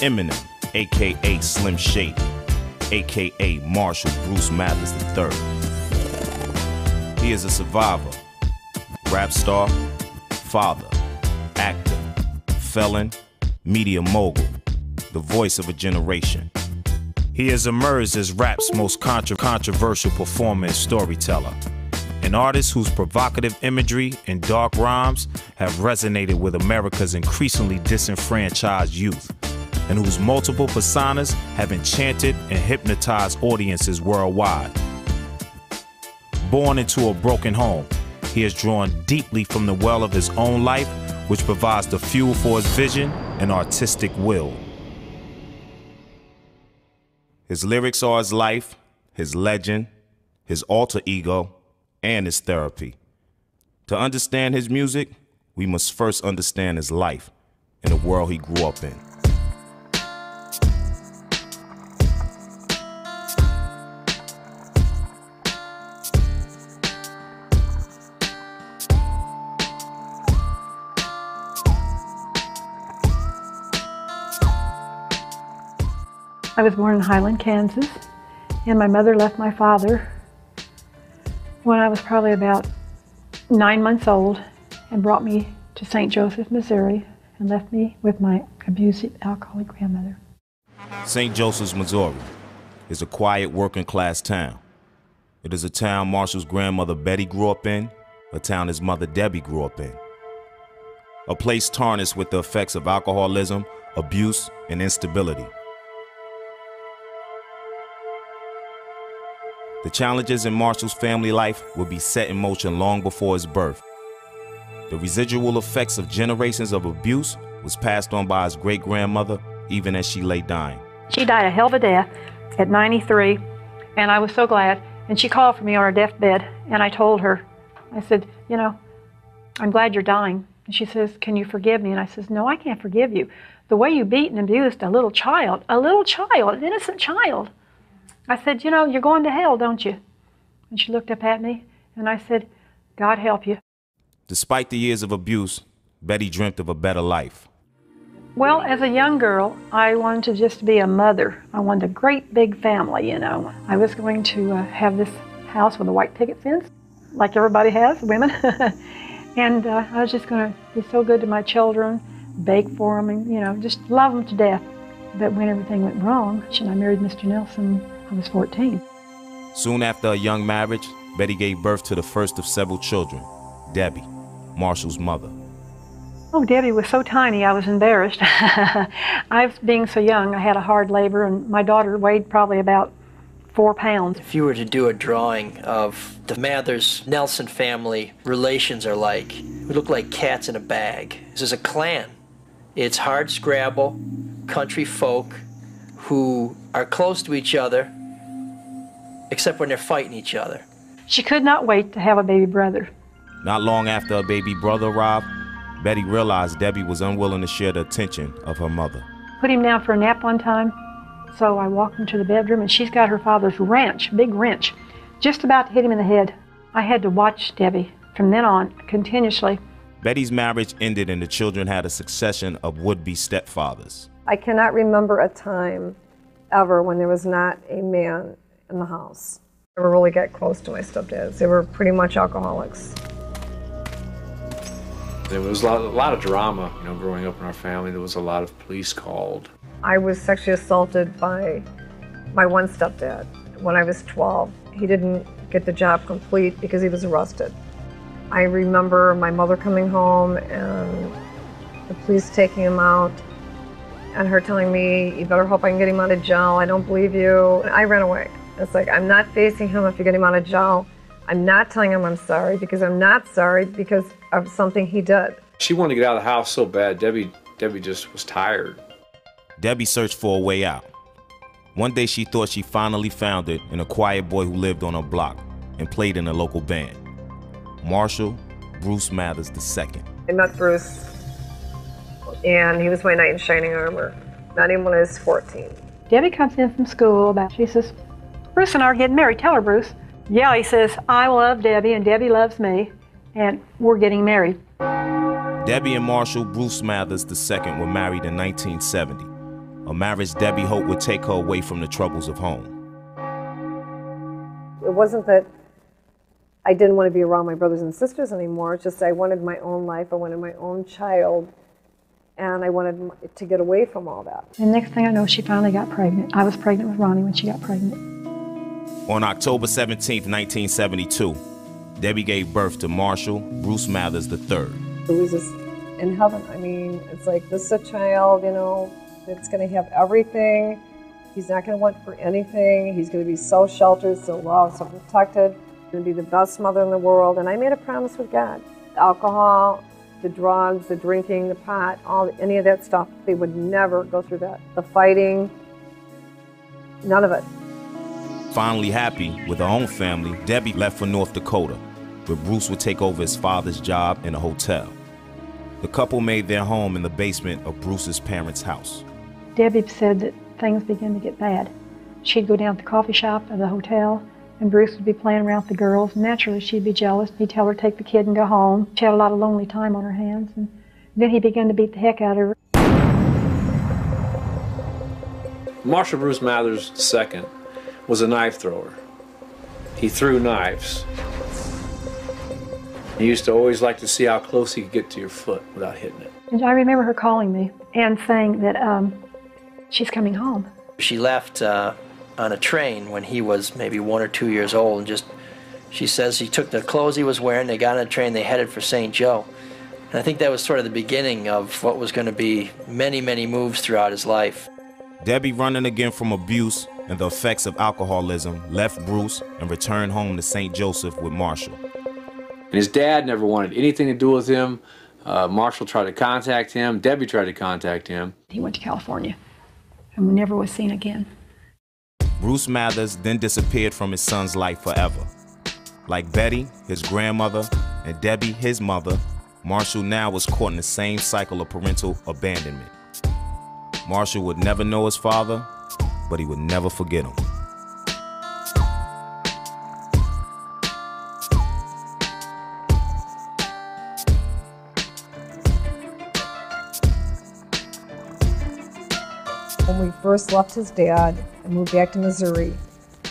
Eminem, aka Slim Shady, aka Marshall Bruce Mathers III. He is a survivor, rap star, father, actor, felon, media mogul, the voice of a generation. He has emerged as rap's most contra- controversial performer and storyteller. An artist whose provocative imagery and dark rhymes have resonated with America's increasingly disenfranchised youth, and whose multiple personas have enchanted and hypnotized audiences worldwide. Born into a broken home, he has drawn deeply from the well of his own life, which provides the fuel for his vision and artistic will. His lyrics are his life, his legend, his alter ego, and his therapy. To understand his music, we must first understand his life and the world he grew up in. I was born in Highland, Kansas, and my mother left my father when I was probably about nine months old and brought me to St. Joseph, Missouri, and left me with my abusive alcoholic grandmother. St. Joseph's, Missouri is a quiet working class town. It is a town Marshall's grandmother Betty grew up in, a town his mother Debbie grew up in. A place tarnished with the effects of alcoholism, abuse, and instability. The challenges in Marshall's family life would be set in motion long before his birth. The residual effects of generations of abuse was passed on by his great grandmother even as she lay dying. She died a hell of a death at 93, and I was so glad. And she called for me on her deathbed, and I told her, I said, You know, I'm glad you're dying. And she says, Can you forgive me? And I says, No, I can't forgive you. The way you beat and abused a little child, a little child, an innocent child. I said, You know, you're going to hell, don't you? And she looked up at me, and I said, God help you. Despite the years of abuse, Betty dreamt of a better life. Well, as a young girl, I wanted to just be a mother. I wanted a great big family, you know. I was going to uh, have this house with a white picket fence, like everybody has, women. and uh, I was just going to be so good to my children, bake for them, and, you know, just love them to death. But when everything went wrong, and I married Mr. Nelson, I was 14. Soon after a young marriage, Betty gave birth to the first of several children, Debbie, Marshall's mother. Oh, Debbie was so tiny, I was embarrassed. I was being so young, I had a hard labor, and my daughter weighed probably about four pounds. If you were to do a drawing of the Mathers Nelson family relations are like, we look like cats in a bag. This is a clan. It's hard scrabble, country folk who are close to each other, except when they're fighting each other. She could not wait to have a baby brother. Not long after a baby brother arrived, Betty realized Debbie was unwilling to share the attention of her mother. Put him down for a nap one time, so I walked into the bedroom and she's got her father's wrench, big wrench, just about to hit him in the head. I had to watch Debbie from then on continuously. Betty's marriage ended and the children had a succession of would be stepfathers. I cannot remember a time ever when there was not a man in the house. I never really got close to my stepdads. They were pretty much alcoholics. There was a lot, a lot of drama, you know, growing up in our family. There was a lot of police called. I was sexually assaulted by my one stepdad when I was 12. He didn't get the job complete because he was arrested. I remember my mother coming home and the police taking him out and her telling me, You better hope I can get him out of jail. I don't believe you. And I ran away. It's like, I'm not facing him if you get him out of jail. I'm not telling him I'm sorry because I'm not sorry because of something he did. She wanted to get out of the house so bad. Debbie, Debbie just was tired. Debbie searched for a way out. One day she thought she finally found it in a quiet boy who lived on her block and played in a local band. Marshall Bruce Mathers II. I met Bruce, and he was my knight in shining armor. Not even when I was 14. Debbie comes in from school about, she says, Bruce and I are getting married. Tell her, Bruce. Yeah, he says, I love Debbie and Debbie loves me, and we're getting married. Debbie and Marshall Bruce Mathers II were married in 1970. a marriage Debbie hoped would take her away from the troubles of home. It wasn't that I didn't want to be around my brothers and sisters anymore. It's just I wanted my own life. I wanted my own child. And I wanted to get away from all that. And next thing I know, she finally got pregnant. I was pregnant with Ronnie when she got pregnant. On October 17, 1972, Debbie gave birth to Marshall Bruce Mathers III. It was just in heaven. I mean, it's like this is a child, you know, that's going to have everything. He's not going to want for anything. He's going to be so sheltered, so loved, so protected. Going to be the best mother in the world. And I made a promise with God. The alcohol, the drugs, the drinking, the pot, all any of that stuff, they would never go through that. The fighting, none of it. Finally happy with her own family, Debbie left for North Dakota, where Bruce would take over his father's job in a hotel. The couple made their home in the basement of Bruce's parents' house. Debbie said that things began to get bad. She'd go down to the coffee shop of the hotel, and Bruce would be playing around with the girls. Naturally, she'd be jealous. He'd tell her to take the kid and go home. She had a lot of lonely time on her hands. And then he began to beat the heck out of her. Marshall Bruce Mathers II was a knife thrower. He threw knives. He used to always like to see how close he could get to your foot without hitting it. And I remember her calling me and saying that um, she's coming home. She left uh, on a train when he was maybe one or two years old and just, she says he took the clothes he was wearing, they got on a train, they headed for St. Joe. And I think that was sort of the beginning of what was going to be many, many moves throughout his life. Debbie, running again from abuse and the effects of alcoholism, left Bruce and returned home to St. Joseph with Marshall. And his dad never wanted anything to do with him. Uh, Marshall tried to contact him. Debbie tried to contact him. He went to California and never was seen again. Bruce Mathers then disappeared from his son's life forever. Like Betty, his grandmother, and Debbie, his mother, Marshall now was caught in the same cycle of parental abandonment. Marshall would never know his father, but he would never forget him. When we first left his dad and moved back to Missouri,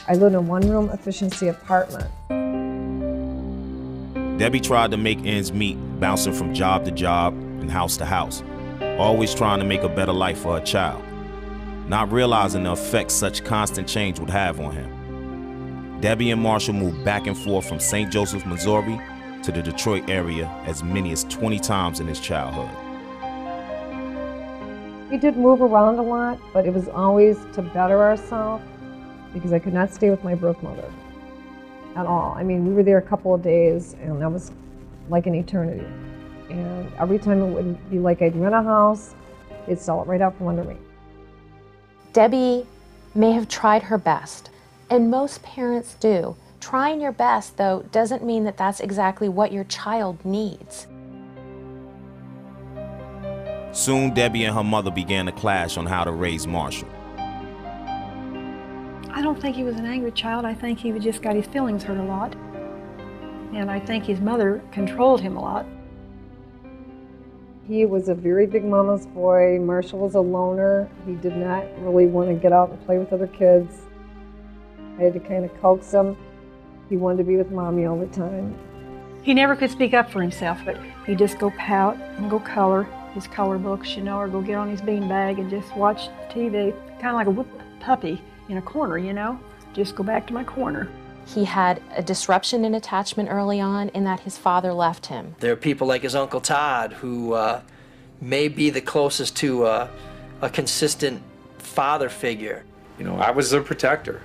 I lived in a one room efficiency apartment. Debbie tried to make ends meet, bouncing from job to job and house to house, always trying to make a better life for her child, not realizing the effect such constant change would have on him. Debbie and Marshall moved back and forth from St. Joseph, Missouri to the Detroit area as many as 20 times in his childhood. We did move around a lot, but it was always to better ourselves because I could not stay with my birth mother at all. I mean, we were there a couple of days, and that was like an eternity. And every time it would be like I'd rent a house, they'd sell it right out from under me. Debbie may have tried her best, and most parents do. Trying your best, though, doesn't mean that that's exactly what your child needs. Soon, Debbie and her mother began to clash on how to raise Marshall. I don't think he was an angry child. I think he just got his feelings hurt a lot. And I think his mother controlled him a lot. He was a very big mama's boy. Marshall was a loner. He did not really want to get out and play with other kids. I had to kind of coax him. He wanted to be with mommy all the time. He never could speak up for himself, but he'd just go pout and go color his color books, you know, or go get on his beanbag and just watch TV, kind of like a puppy in a corner, you know, just go back to my corner. He had a disruption in attachment early on in that his father left him. There are people like his Uncle Todd who uh, may be the closest to uh, a consistent father figure. You know, I was their protector.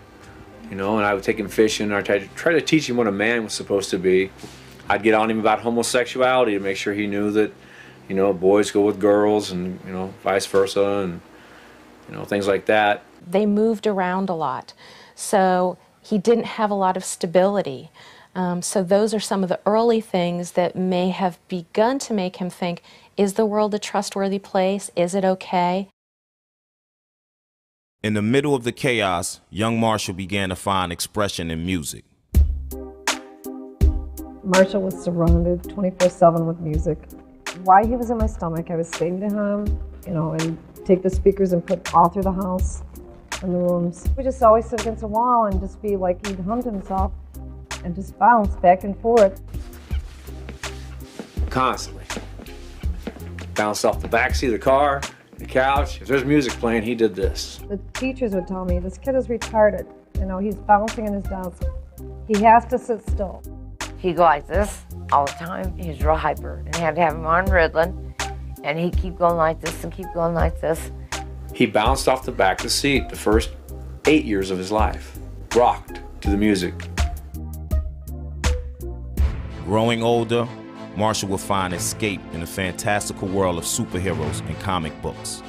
You know, and I would take him fishing, or try to try to teach him what a man was supposed to be. I'd get on him about homosexuality to make sure he knew that, you know, boys go with girls, and you know, vice versa, and you know, things like that. They moved around a lot, so he didn't have a lot of stability. Um, so those are some of the early things that may have begun to make him think: Is the world a trustworthy place? Is it okay? In the middle of the chaos, young Marshall began to find expression in music. Marshall was surrounded 24 7 with music. While he was in my stomach, I was singing to him, you know, and take the speakers and put all through the house in the rooms. We just always sit against a wall and just be like he'd hummed himself and just bounce back and forth. Constantly. Bounced off the back seat of the car, the couch. If there's music playing, he did this. The teachers would tell me, this kid is retarded. You know, he's bouncing in his desk. He has to sit still. He'd go like this all the time. He's real hyper and had to have him on Ritalin. And he'd keep going like this and keep going like this. He bounced off the back of the seat the first eight years of his life, rocked to the music. Growing older, Marshall would find escape in the fantastical world of superheroes and comic books.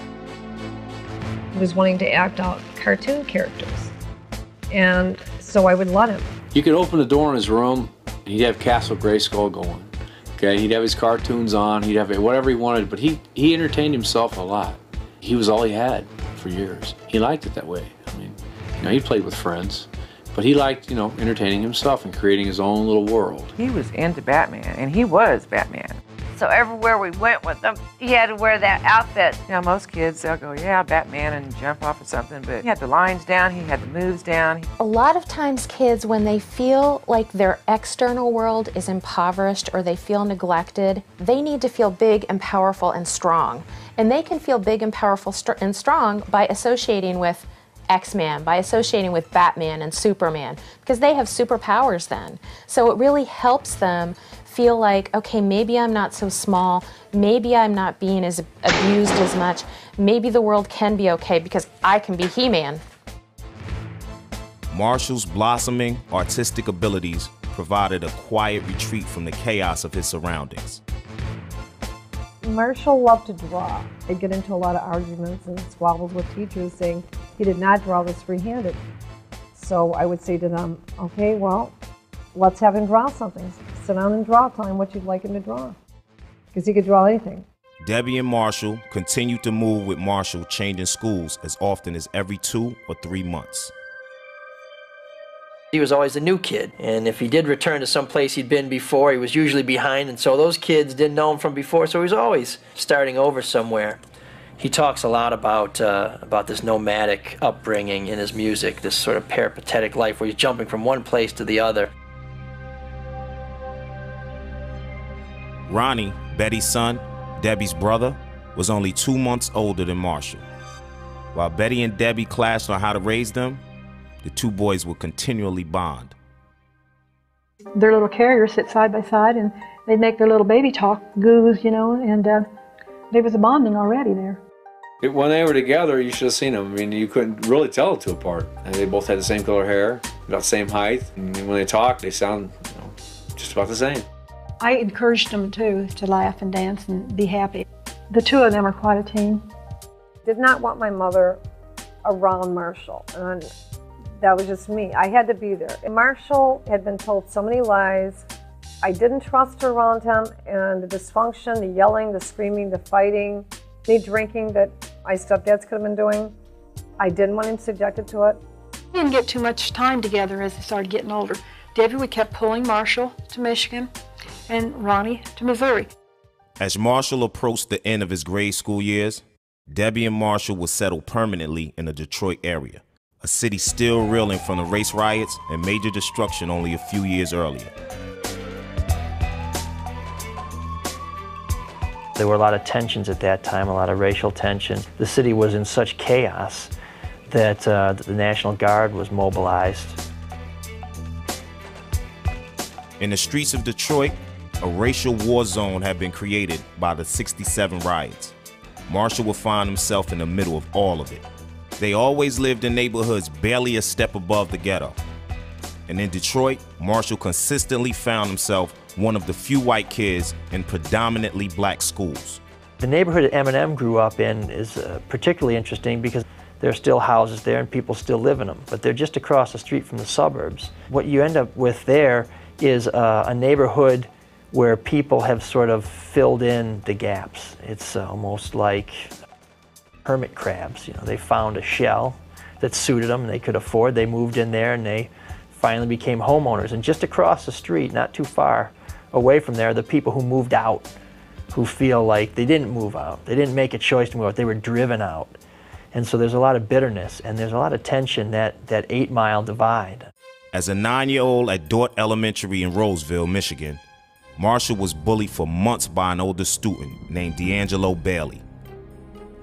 He was wanting to act out cartoon characters. And so I would let him. You could open the door in his room, and he'd have Castle Grayskull going. Okay, he'd have his cartoons on, he'd have whatever he wanted, but he, he entertained himself a lot. He was all he had for years. He liked it that way. I mean, you know, he played with friends, but he liked, you know, entertaining himself and creating his own little world. He was into Batman, and he was Batman. So everywhere we went with him, he had to wear that outfit. You know, most kids, they'll go, yeah, Batman, and jump off of something, but he had the lines down, he had the moves down. A lot of times, kids, when they feel like their external world is impoverished or they feel neglected, they need to feel big and powerful and strong. And they can feel big and powerful and strong by associating with X-Man, by associating with Batman and Superman, because they have superpowers then. So it really helps them feel like, okay, maybe I'm not so small, maybe I'm not being as abused as much, maybe the world can be okay because I can be He-Man. Marshall's blossoming artistic abilities provided a quiet retreat from the chaos of his surroundings. Marshall loved to draw. They'd get into a lot of arguments and squabbles with teachers saying he did not draw this free-handed. So I would say to them, okay, well, let's have him draw something. Sit down and draw. Tell him what you'd like him to draw. Because he could draw anything. Debbie and Marshall continued to move with Marshall changing schools as often as every two or three months. He was always a new kid, and if he did return to some place he'd been before, he was usually behind, and so those kids didn't know him from before, so he was always starting over somewhere. He talks a lot about uh, about this nomadic upbringing in his music, this sort of peripatetic life where he's jumping from one place to the other. Ronnie, Betty's son, Debbie's brother, was only two months older than Marshall. While Betty and Debbie clashed on how to raise them, the two boys would continually bond. Their little carriers sit side by side and they'd make their little baby talk, goos, you know, and uh, there was a bonding already there. When they were together, you should have seen them. I mean, you couldn't really tell the two apart. And they both had the same color hair, about the same height. And when they talk, they sound you know, just about the same. I encouraged them too to laugh and dance and be happy. The two of them are quite a team. Did not want my mother around Marshall. And that was just me. I had to be there. Marshall had been told so many lies. I didn't trust her around him, and the dysfunction, the yelling, the screaming, the fighting, the drinking that my stepdads could have been doing, I didn't want him subjected to it. We didn't get too much time together as they started getting older. Debbie, we kept pulling Marshall to Michigan and Ronnie to Missouri. As Marshall approached the end of his grade school years, Debbie and Marshall would settle permanently in the Detroit area, a city still reeling from the race riots and major destruction only a few years earlier. There were a lot of tensions at that time, a lot of racial tensions. The city was in such chaos that uh, the National Guard was mobilized. In the streets of Detroit, a racial war zone had been created by the 67 riots. Marshall would find himself in the middle of all of it. They always lived in neighborhoods barely a step above the ghetto. And in Detroit, Marshall consistently found himself one of the few white kids in predominantly black schools. The neighborhood that Eminem grew up in is uh, particularly interesting because there are still houses there and people still live in them, but they're just across the street from the suburbs. What you end up with there is uh, a neighborhood where people have sort of filled in the gaps. It's uh, almost like hermit crabs. You know, they found a shell that suited them they could afford. They moved in there and they finally became homeowners. And just across the street, not too far away from there, the people who moved out who feel like they didn't move out. They didn't make a choice to move out. They were driven out. And so there's a lot of bitterness and there's a lot of tension that that 8 mile divide. As a 9-year-old at Dort Elementary in Roseville, Michigan, Marshall was bullied for months by an older student named D'Angelo Bailey.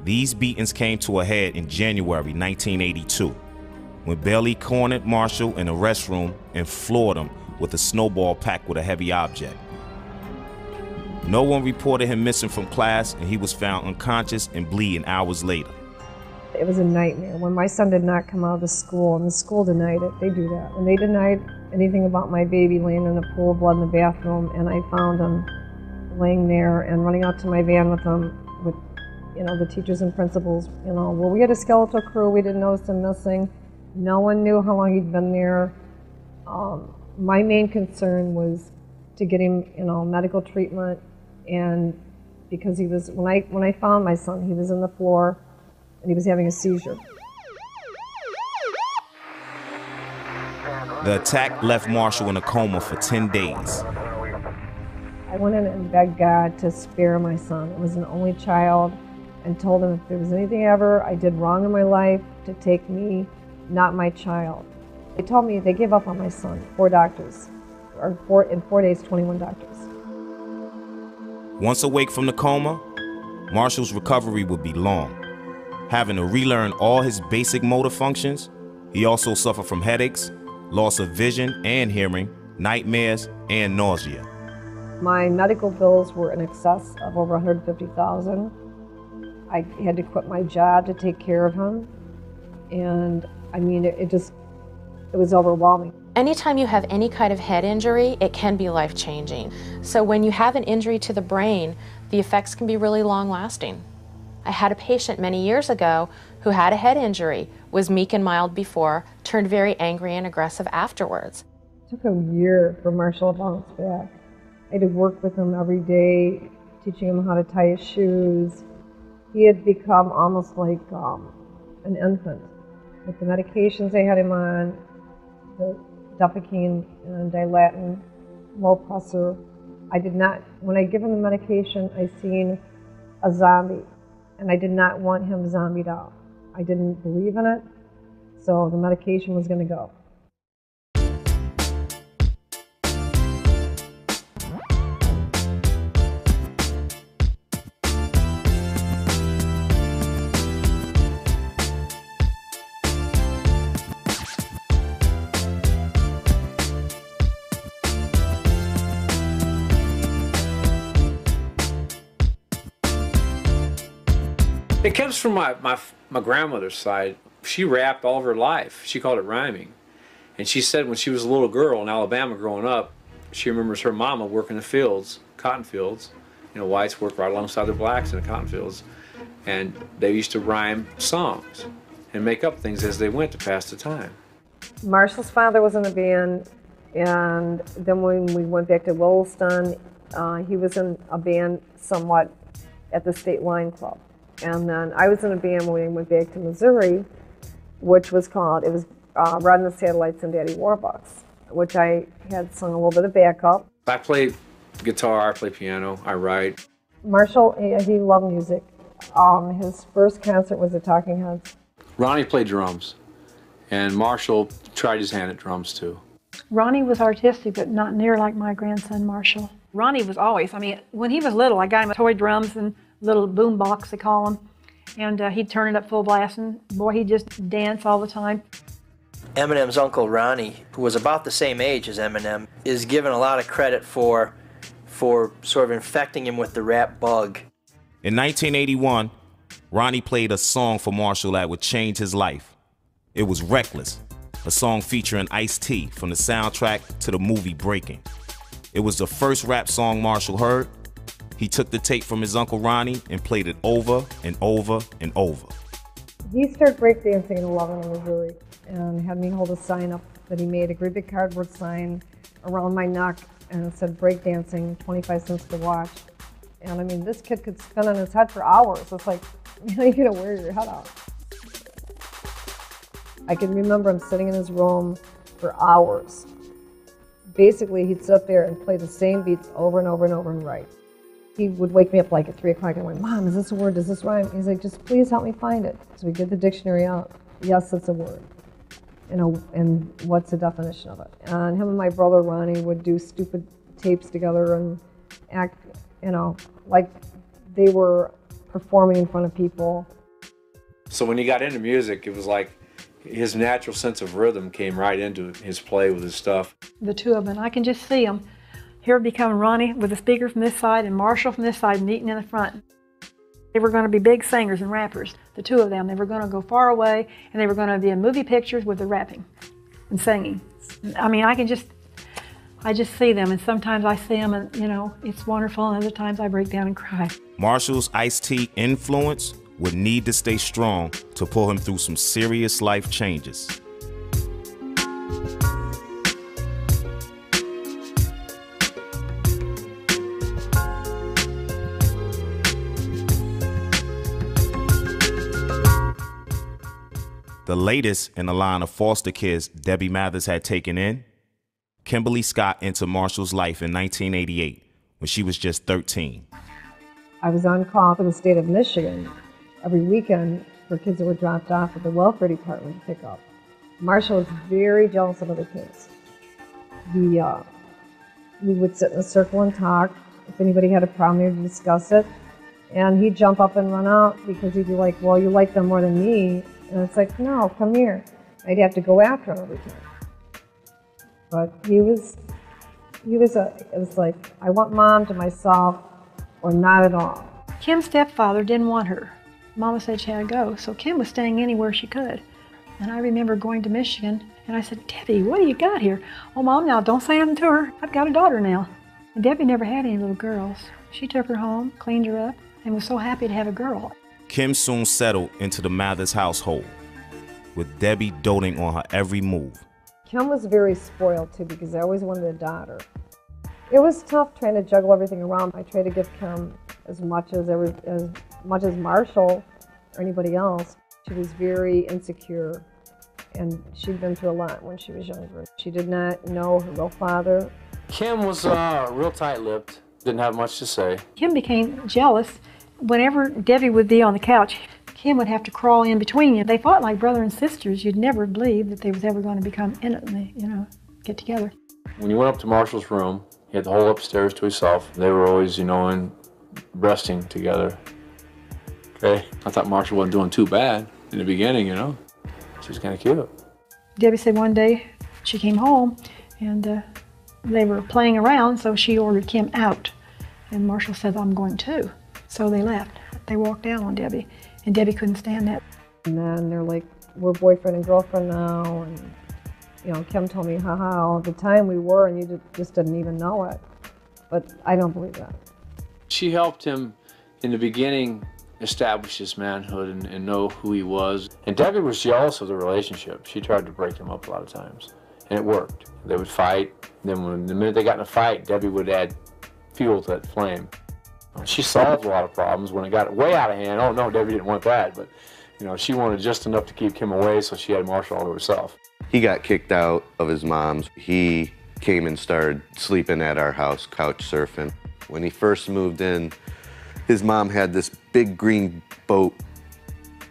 These beatings came to a head in January 1982 when Bailey cornered Marshall in a restroom and floored him with a snowball packed with a heavy object. No one reported him missing from class, and he was found unconscious and bleeding hours later. It was a nightmare. When my son did not come out of the school, and the school denied it, they do that. And they denied anything about my baby laying in a pool of blood in the bathroom, and I found him laying there and running out to my van with him, you know, the teachers and principals. You know, well, we had a skeletal crew. We didn't notice him missing. No one knew how long he'd been there. Um, my main concern was to get him, you know, medical treatment, and because he was when I when I found my son, he was in the floor, and he was having a seizure. The attack left Marshall in a coma for 10 days. I went in and begged God to spare my son. I was an only child, and told him if there was anything ever I did wrong in my life, to take me, not my child. They told me they gave up on my son. Four doctors, or four in four days, 21 doctors. Once awake from the coma, Marshall's recovery would be long. Having to relearn all his basic motor functions, he also suffered from headaches, loss of vision and hearing, nightmares, and nausea. My medical bills were in excess of over 150,000. I had to quit my job to take care of him, and I mean, it, it just it was overwhelming. Anytime you have any kind of head injury, it can be life changing. So when you have an injury to the brain, the effects can be really long lasting. I had a patient many years ago who had a head injury, was meek and mild before, turned very angry and aggressive afterwards. It took a year for Marshall to bounce back. I had to work with him every day, teaching him how to tie his shoes. He had become almost like um, an infant. With the medications I had him on, the Depakine and Dilantin, low pressure, I did not, when I give him the medication, I seen a zombie and I did not want him zombied out. I didn't believe in it, so the medication was going to go. From my, my, my grandmother's side. She rapped all of her life. She called it rhyming. And she said when she was a little girl in Alabama growing up, she remembers her mama working in the fields, cotton fields. You know, whites worked right alongside the blacks in the cotton fields. And they used to rhyme songs and make up things as they went to pass the time. Marshall's father was in the band, and then when we went back to Williston, uh, he was in a band somewhat at the State Line Club. And then I was in a band when we went back to Missouri, which was called, it was uh, Riding the Satellites and Daddy Warbucks, which I had sung a little bit of backup. I play guitar, I play piano, I write. Marshall, he, he loved music. Um, his first concert was at Talking Heads. Ronnie played drums, and Marshall tried his hand at drums too. Ronnie was artistic, but not near like my grandson Marshall. Ronnie was always, I mean, when he was little, I got him toy drums and little boom box, they call them, and uh, he'd turn it up full blast, and boy, he'd just dance all the time. Eminem's uncle Ronnie, who was about the same age as Eminem, is given a lot of credit for for sort of infecting him with the rap bug. In 1981, Ronnie played a song for Marshall that would change his life. It was Reckless, a song featuring Ice T from the soundtrack to the movie Breakin'. It was the first rap song Marshall heard. He took the tape from his uncle Ronnie and played it over and over and over. He started breakdancing in Lebanon, Missouri, and had me hold a sign up that he made, a great big cardboard sign around my neck, and it said breakdancing, 25 cents to watch. And I mean, this kid could spin on his head for hours. It's like, you know, you gotta wear your head out. I can remember him sitting in his room for hours. Basically, he'd sit up there and play the same beats over and over and over and write. He would wake me up like at 3 o'clock and I went, Mom, is this a word? Does this rhyme? He's like, just please help me find it. So we get the dictionary out. Yes, it's a word. You know, and what's the definition of it? And him and my brother Ronnie would do stupid tapes together and act, you know, like they were performing in front of people. So when he got into music, it was like his natural sense of rhythm came right into his play with his stuff. The two of them, I can just see them. Here would become Ronnie with the speaker from this side and Marshall from this side meeting in the front. They were going to be big singers and rappers, the two of them. They were going to go far away and they were going to be in movie pictures with the rapping and singing. I mean, I can just, I just see them and sometimes I see them and, you know, it's wonderful and other times I break down and cry. Marshall's Ice-T influence would need to stay strong to pull him through some serious life changes. The latest in the line of foster kids Debbie Mathers had taken in, Kimberly Scott into Marshall's life in 1988 when she was just 13. I was on call for the state of Michigan every weekend for kids that were dropped off at the welfare department to pick up. Marshall was very jealous of other kids. He, uh, we would sit in a circle and talk. If anybody had a problem, we'd discuss it. And he'd jump up and run out because he'd be like, well, you like them more than me. And it's like, no, come here. I'd have to go after him every time. But he was, he was a, it was like, I want mom to myself or not at all. Kim's stepfather didn't want her. Mama said she had to go, so Kim was staying anywhere she could. And I remember going to Michigan, and I said, Debbie, what do you got here? Oh, Mom, now don't say anything to her. I've got a daughter now. And Debbie never had any little girls. She took her home, cleaned her up, and was so happy to have a girl. Kim soon settled into the Mathers household, with Debbie doting on her every move. Kim was very spoiled too because I always wanted a daughter. It was tough trying to juggle everything around. I tried to give Kim as much as every, as much as Marshall or anybody else. She was very insecure and she'd been through a lot when she was younger. She did not know her real father. Kim was uh, real tight-lipped, didn't have much to say. Kim became jealous. Whenever Debbie would be on the couch, Kim would have to crawl in between you. They fought like brother and sisters. You'd never believe that they was ever going to become intimately, you know, get together. When you went up to Marshall's room, he had the whole upstairs to himself. They were always, you know, in resting together. Okay, I thought Marshall wasn't doing too bad in the beginning, you know. She was kind of cute. Debbie said one day she came home and uh, they were playing around, so she ordered Kim out. And Marshall said, I'm going too. So they left. They walked out on Debbie, and Debbie couldn't stand that. And then they're like, we're boyfriend and girlfriend now. And, you know, Kim told me, haha, all the time we were, and you just didn't even know it. But I don't believe that. She helped him in the beginning establish his manhood and, and know who he was. And Debbie was jealous of the relationship. She tried to break him up a lot of times, and it worked. They would fight. Then, when the minute they got in a fight, Debbie would add fuel to that flame. She solved a lot of problems when it got way out of hand. Oh no, Debbie didn't want that, but you know she wanted just enough to keep Kim away, so she had Marshall all to herself. He got kicked out of his mom's. He came and started sleeping at our house, couch surfing. When he first moved in, his mom had this big green boat.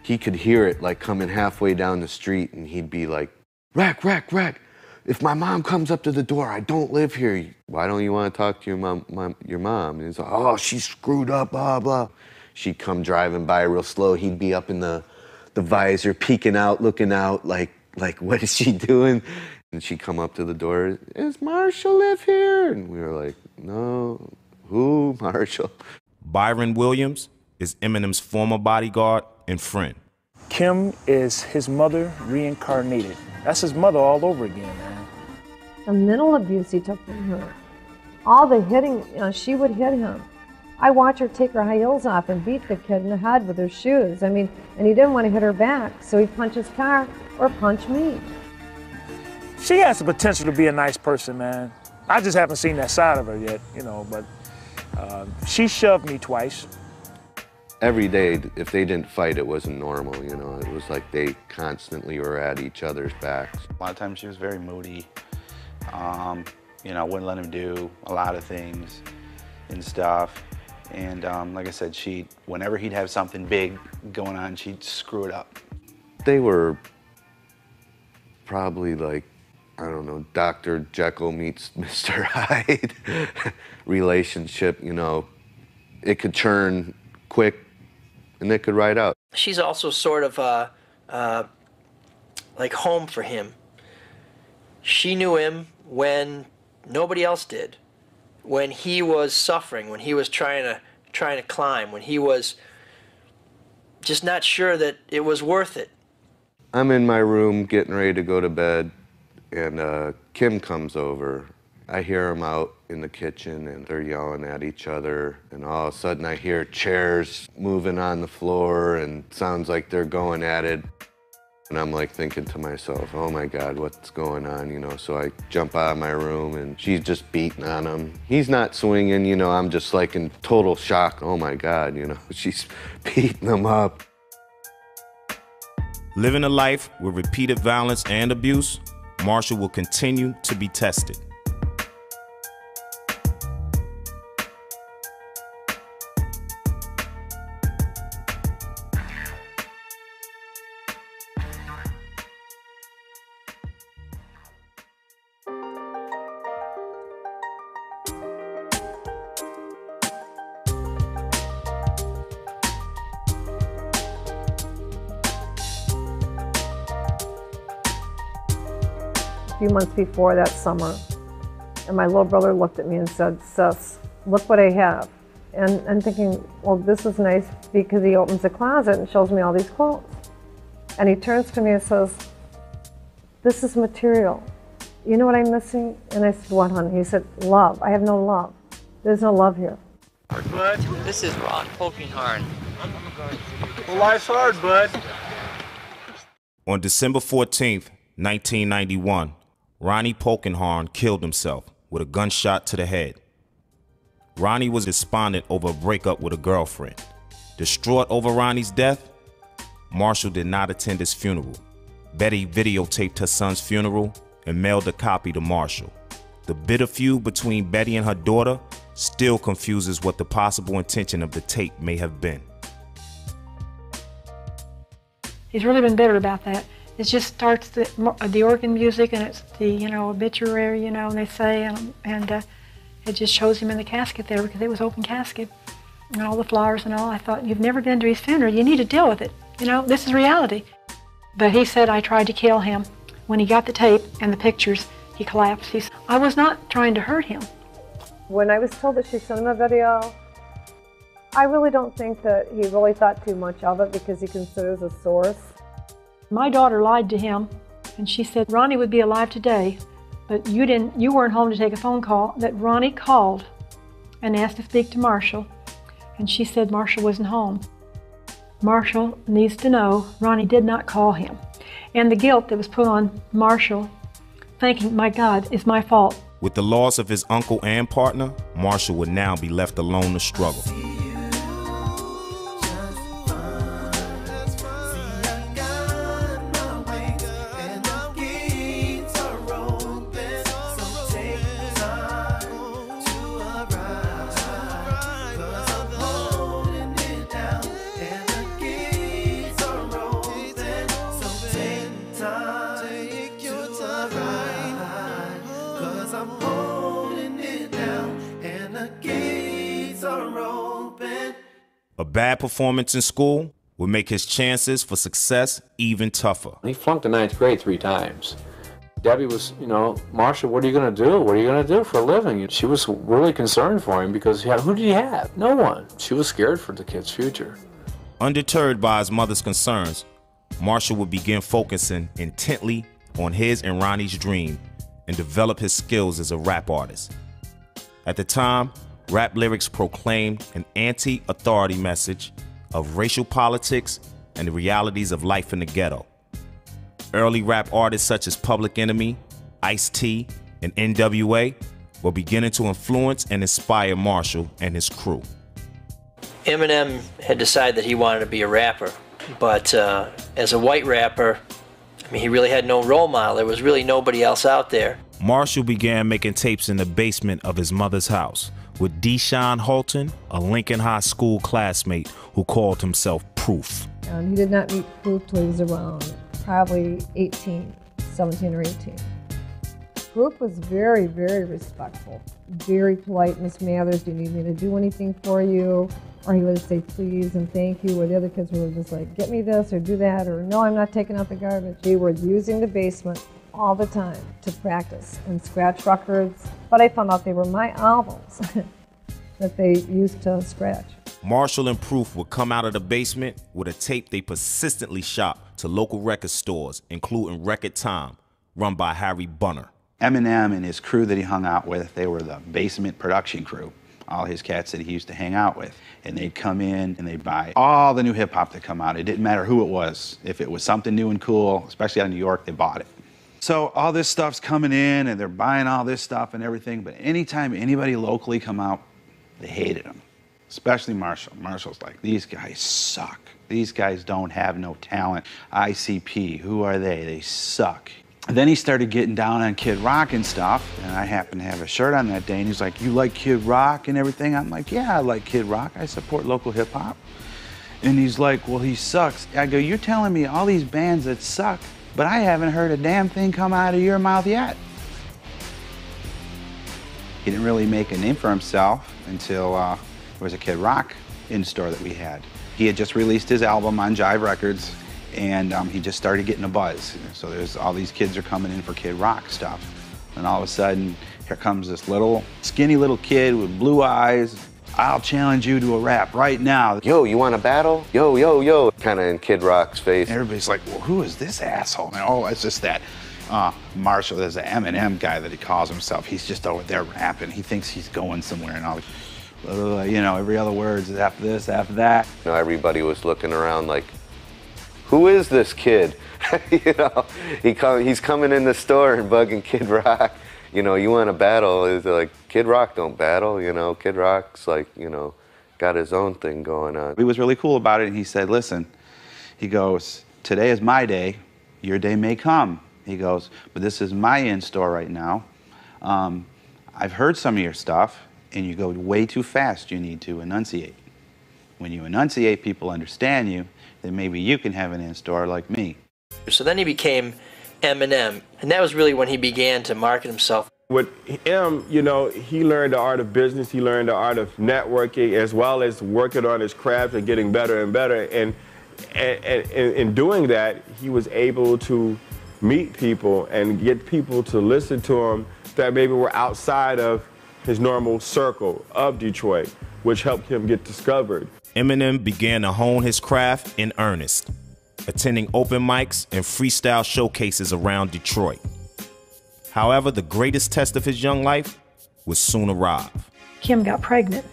He could hear it like coming halfway down the street, and he'd be like, Rack, rack, rack. If my mom comes up to the door, I don't live here. Why don't you want to talk to your mom? mom your mom? And he's like, oh, she's screwed up, blah blah. She'd come driving by real slow. He'd be up in the the visor, peeking out, looking out, like like what is she doing? And she'd come up to the door. Is Marshall live here? And we were like, no, who, Marshall? Byron Williams is Eminem's former bodyguard and friend. Kim is his mother reincarnated. That's his mother all over again, man. The mental abuse he took from her, all the hitting, you know, she would hit him. I watch her take her high heels off and beat the kid in the head with her shoes. I mean, and he didn't want to hit her back, so he'd punch his car or punch me. She has the potential to be a nice person, man. I just haven't seen that side of her yet, you know, but uh, she shoved me twice. Every day, if they didn't fight, it wasn't normal, you know. It was like they constantly were at each other's backs. A lot of times she was very moody. Um, you know, wouldn't let him do a lot of things and stuff. And um, like I said, she, whenever he'd have something big going on, she'd screw it up. They were probably like, I don't know, Dr. Jekyll meets Mr. Hyde relationship, you know. It could churn quick and it could ride out. She's also sort of uh, uh, like home for him. She knew him when nobody else did. When he was suffering, when he was trying to trying to climb, when he was just not sure that it was worth it. I'm in my room getting ready to go to bed, and uh, Kim comes over. I hear him out in the kitchen, and they're yelling at each other. And all of a sudden, I hear chairs moving on the floor, and sounds like they're going at it. And I'm like thinking to myself, oh my God, what's going on? You know, so I jump out of my room and she's just beating on him. He's not swinging, you know, I'm just like in total shock. Oh my God, you know, she's beating him up. Living a life with repeated violence and abuse, Marshall will continue to be tested. A months before that summer. And my little brother looked at me and said, Sis, look what I have. And I'm thinking, well, this is nice because he opens the closet and shows me all these clothes. And he turns to me and says, This is material. You know what I'm missing? And I said, What, honey? He said, Love. I have no love. There's no love here. Bud. This is Ron Polkinghorn. Well, life's hard, bud. On December 14th, 1991, Ronnie Polkinghorn killed himself with a gunshot to the head. Ronnie was despondent over a breakup with a girlfriend. Distraught over Ronnie's death, Marshall did not attend his funeral. Betty videotaped her son's funeral and mailed a copy to Marshall. The bitter feud between Betty and her daughter still confuses what the possible intention of the tape may have been. He's really been bitter about that. It just starts the, the organ music and it's the you know obituary, you know, and they say, and, and uh, it just shows him in the casket there because it was open casket and all the flowers and all. I thought, you've never been to his funeral. You need to deal with it. You know, this is reality. But he said I tried to kill him. When he got the tape and the pictures, he collapsed. He said, I was not trying to hurt him. When I was told that she sent him a video, I really don't think that he really thought too much of it because he considers a source. My daughter lied to him, and she said Ronnie would be alive today, but you didn't. You weren't home to take a phone call. That Ronnie called and asked to speak to Marshall, and she said Marshall wasn't home. Marshall needs to know Ronnie did not call him, and the guilt that was put on Marshall, thinking, "My God, it's my fault." With the loss of his uncle and partner, Marshall would now be left alone to struggle. Performance in school would make his chances for success even tougher. He flunked the ninth grade three times. Debbie was, you know, Marshall, what are you going to do? What are you going to do for a living? She was really concerned for him because had, who did he have? No one. She was scared for the kid's future. Undeterred by his mother's concerns, Marshall would begin focusing intently on his and Ronnie's dream and develop his skills as a rap artist. At the time, rap lyrics proclaimed an anti authority message of racial politics and the realities of life in the ghetto. Early rap artists such as Public Enemy, Ice T, and NWA were beginning to influence and inspire Marshall and his crew. Eminem had decided that he wanted to be a rapper, but uh, as a white rapper, I mean, he really had no role model. There was really nobody else out there. Marshall began making tapes in the basement of his mother's house with Deshaun Holton, a Lincoln High School classmate who called himself Proof. And he did not meet Proof till he was around probably 18, 17 or 18. Proof was very, very respectful, very polite. Miss Mathers, do you need me to do anything for you? Or he would say please and thank you, where the other kids were just like, get me this or do that, or no, I'm not taking out the garbage. They were using the basement all the time to practice and scratch records. But I found out they were my albums that they used to scratch. Marshall and Proof would come out of the basement with a tape they persistently shop to local record stores, including Record Time, run by Harry Bunner. Eminem and his crew that he hung out with, they were the basement production crew. All his cats that he used to hang out with. And they'd come in and they'd buy all the new hip hop that come out. It didn't matter who it was. If it was something new and cool, especially out of New York, they bought it. So all this stuff's coming in and they're buying all this stuff and everything. But anytime anybody locally come out, they hated them, Especially Marshall. Marshall's like, these guys suck. These guys don't have no talent. ICP, who are they? They suck. And then he started getting down on Kid Rock and stuff, and I happened to have a shirt on that day, and he's like, you like Kid Rock and everything? I'm like, yeah, I like Kid Rock. I support local hip hop. And he's like, well, he sucks. I go, you're telling me all these bands that suck, but I haven't heard a damn thing come out of your mouth yet. He didn't really make a name for himself until uh, there was a Kid Rock in store that we had. He had just released his album on Jive Records, and um, he just started getting a buzz. So there's all these kids are coming in for Kid Rock stuff. And all of a sudden, here comes this little, skinny little kid with blue eyes. I'll challenge you to a rap right now. Yo, you want a battle? Yo, yo, yo. Kind of in Kid Rock's face. Everybody's like, well, who is this asshole? And, oh, it's just that uh, Marshall, there's an Eminem guy that he calls himself. He's just over there rapping. He thinks he's going somewhere and all. Uh, you know, every other word is after this, after that. You know, everybody was looking around like, who is this kid? you know, he come, he's coming in the store and bugging Kid Rock. You know, you want to battle? Is like Kid Rock don't battle. You know, Kid Rock's like you know, got his own thing going on. He was really cool about it, and he said, "Listen," he goes, "Today is my day. Your day may come." He goes, "But this is my in store right now. Um, I've heard some of your stuff, and you go way too fast. You need to enunciate. When you enunciate, people understand you." then maybe you can have an in-store like me. So then he became Eminem, and that was really when he began to market himself. With him, you know, he learned the art of business, he learned the art of networking, as well as working on his craft and getting better and better. And, and, and in doing that, he was able to meet people and get people to listen to him that maybe were outside of his normal circle of Detroit, which helped him get discovered. Eminem began to hone his craft in earnest, attending open mics and freestyle showcases around Detroit. However, the greatest test of his young life would soon arrive. Kim got pregnant.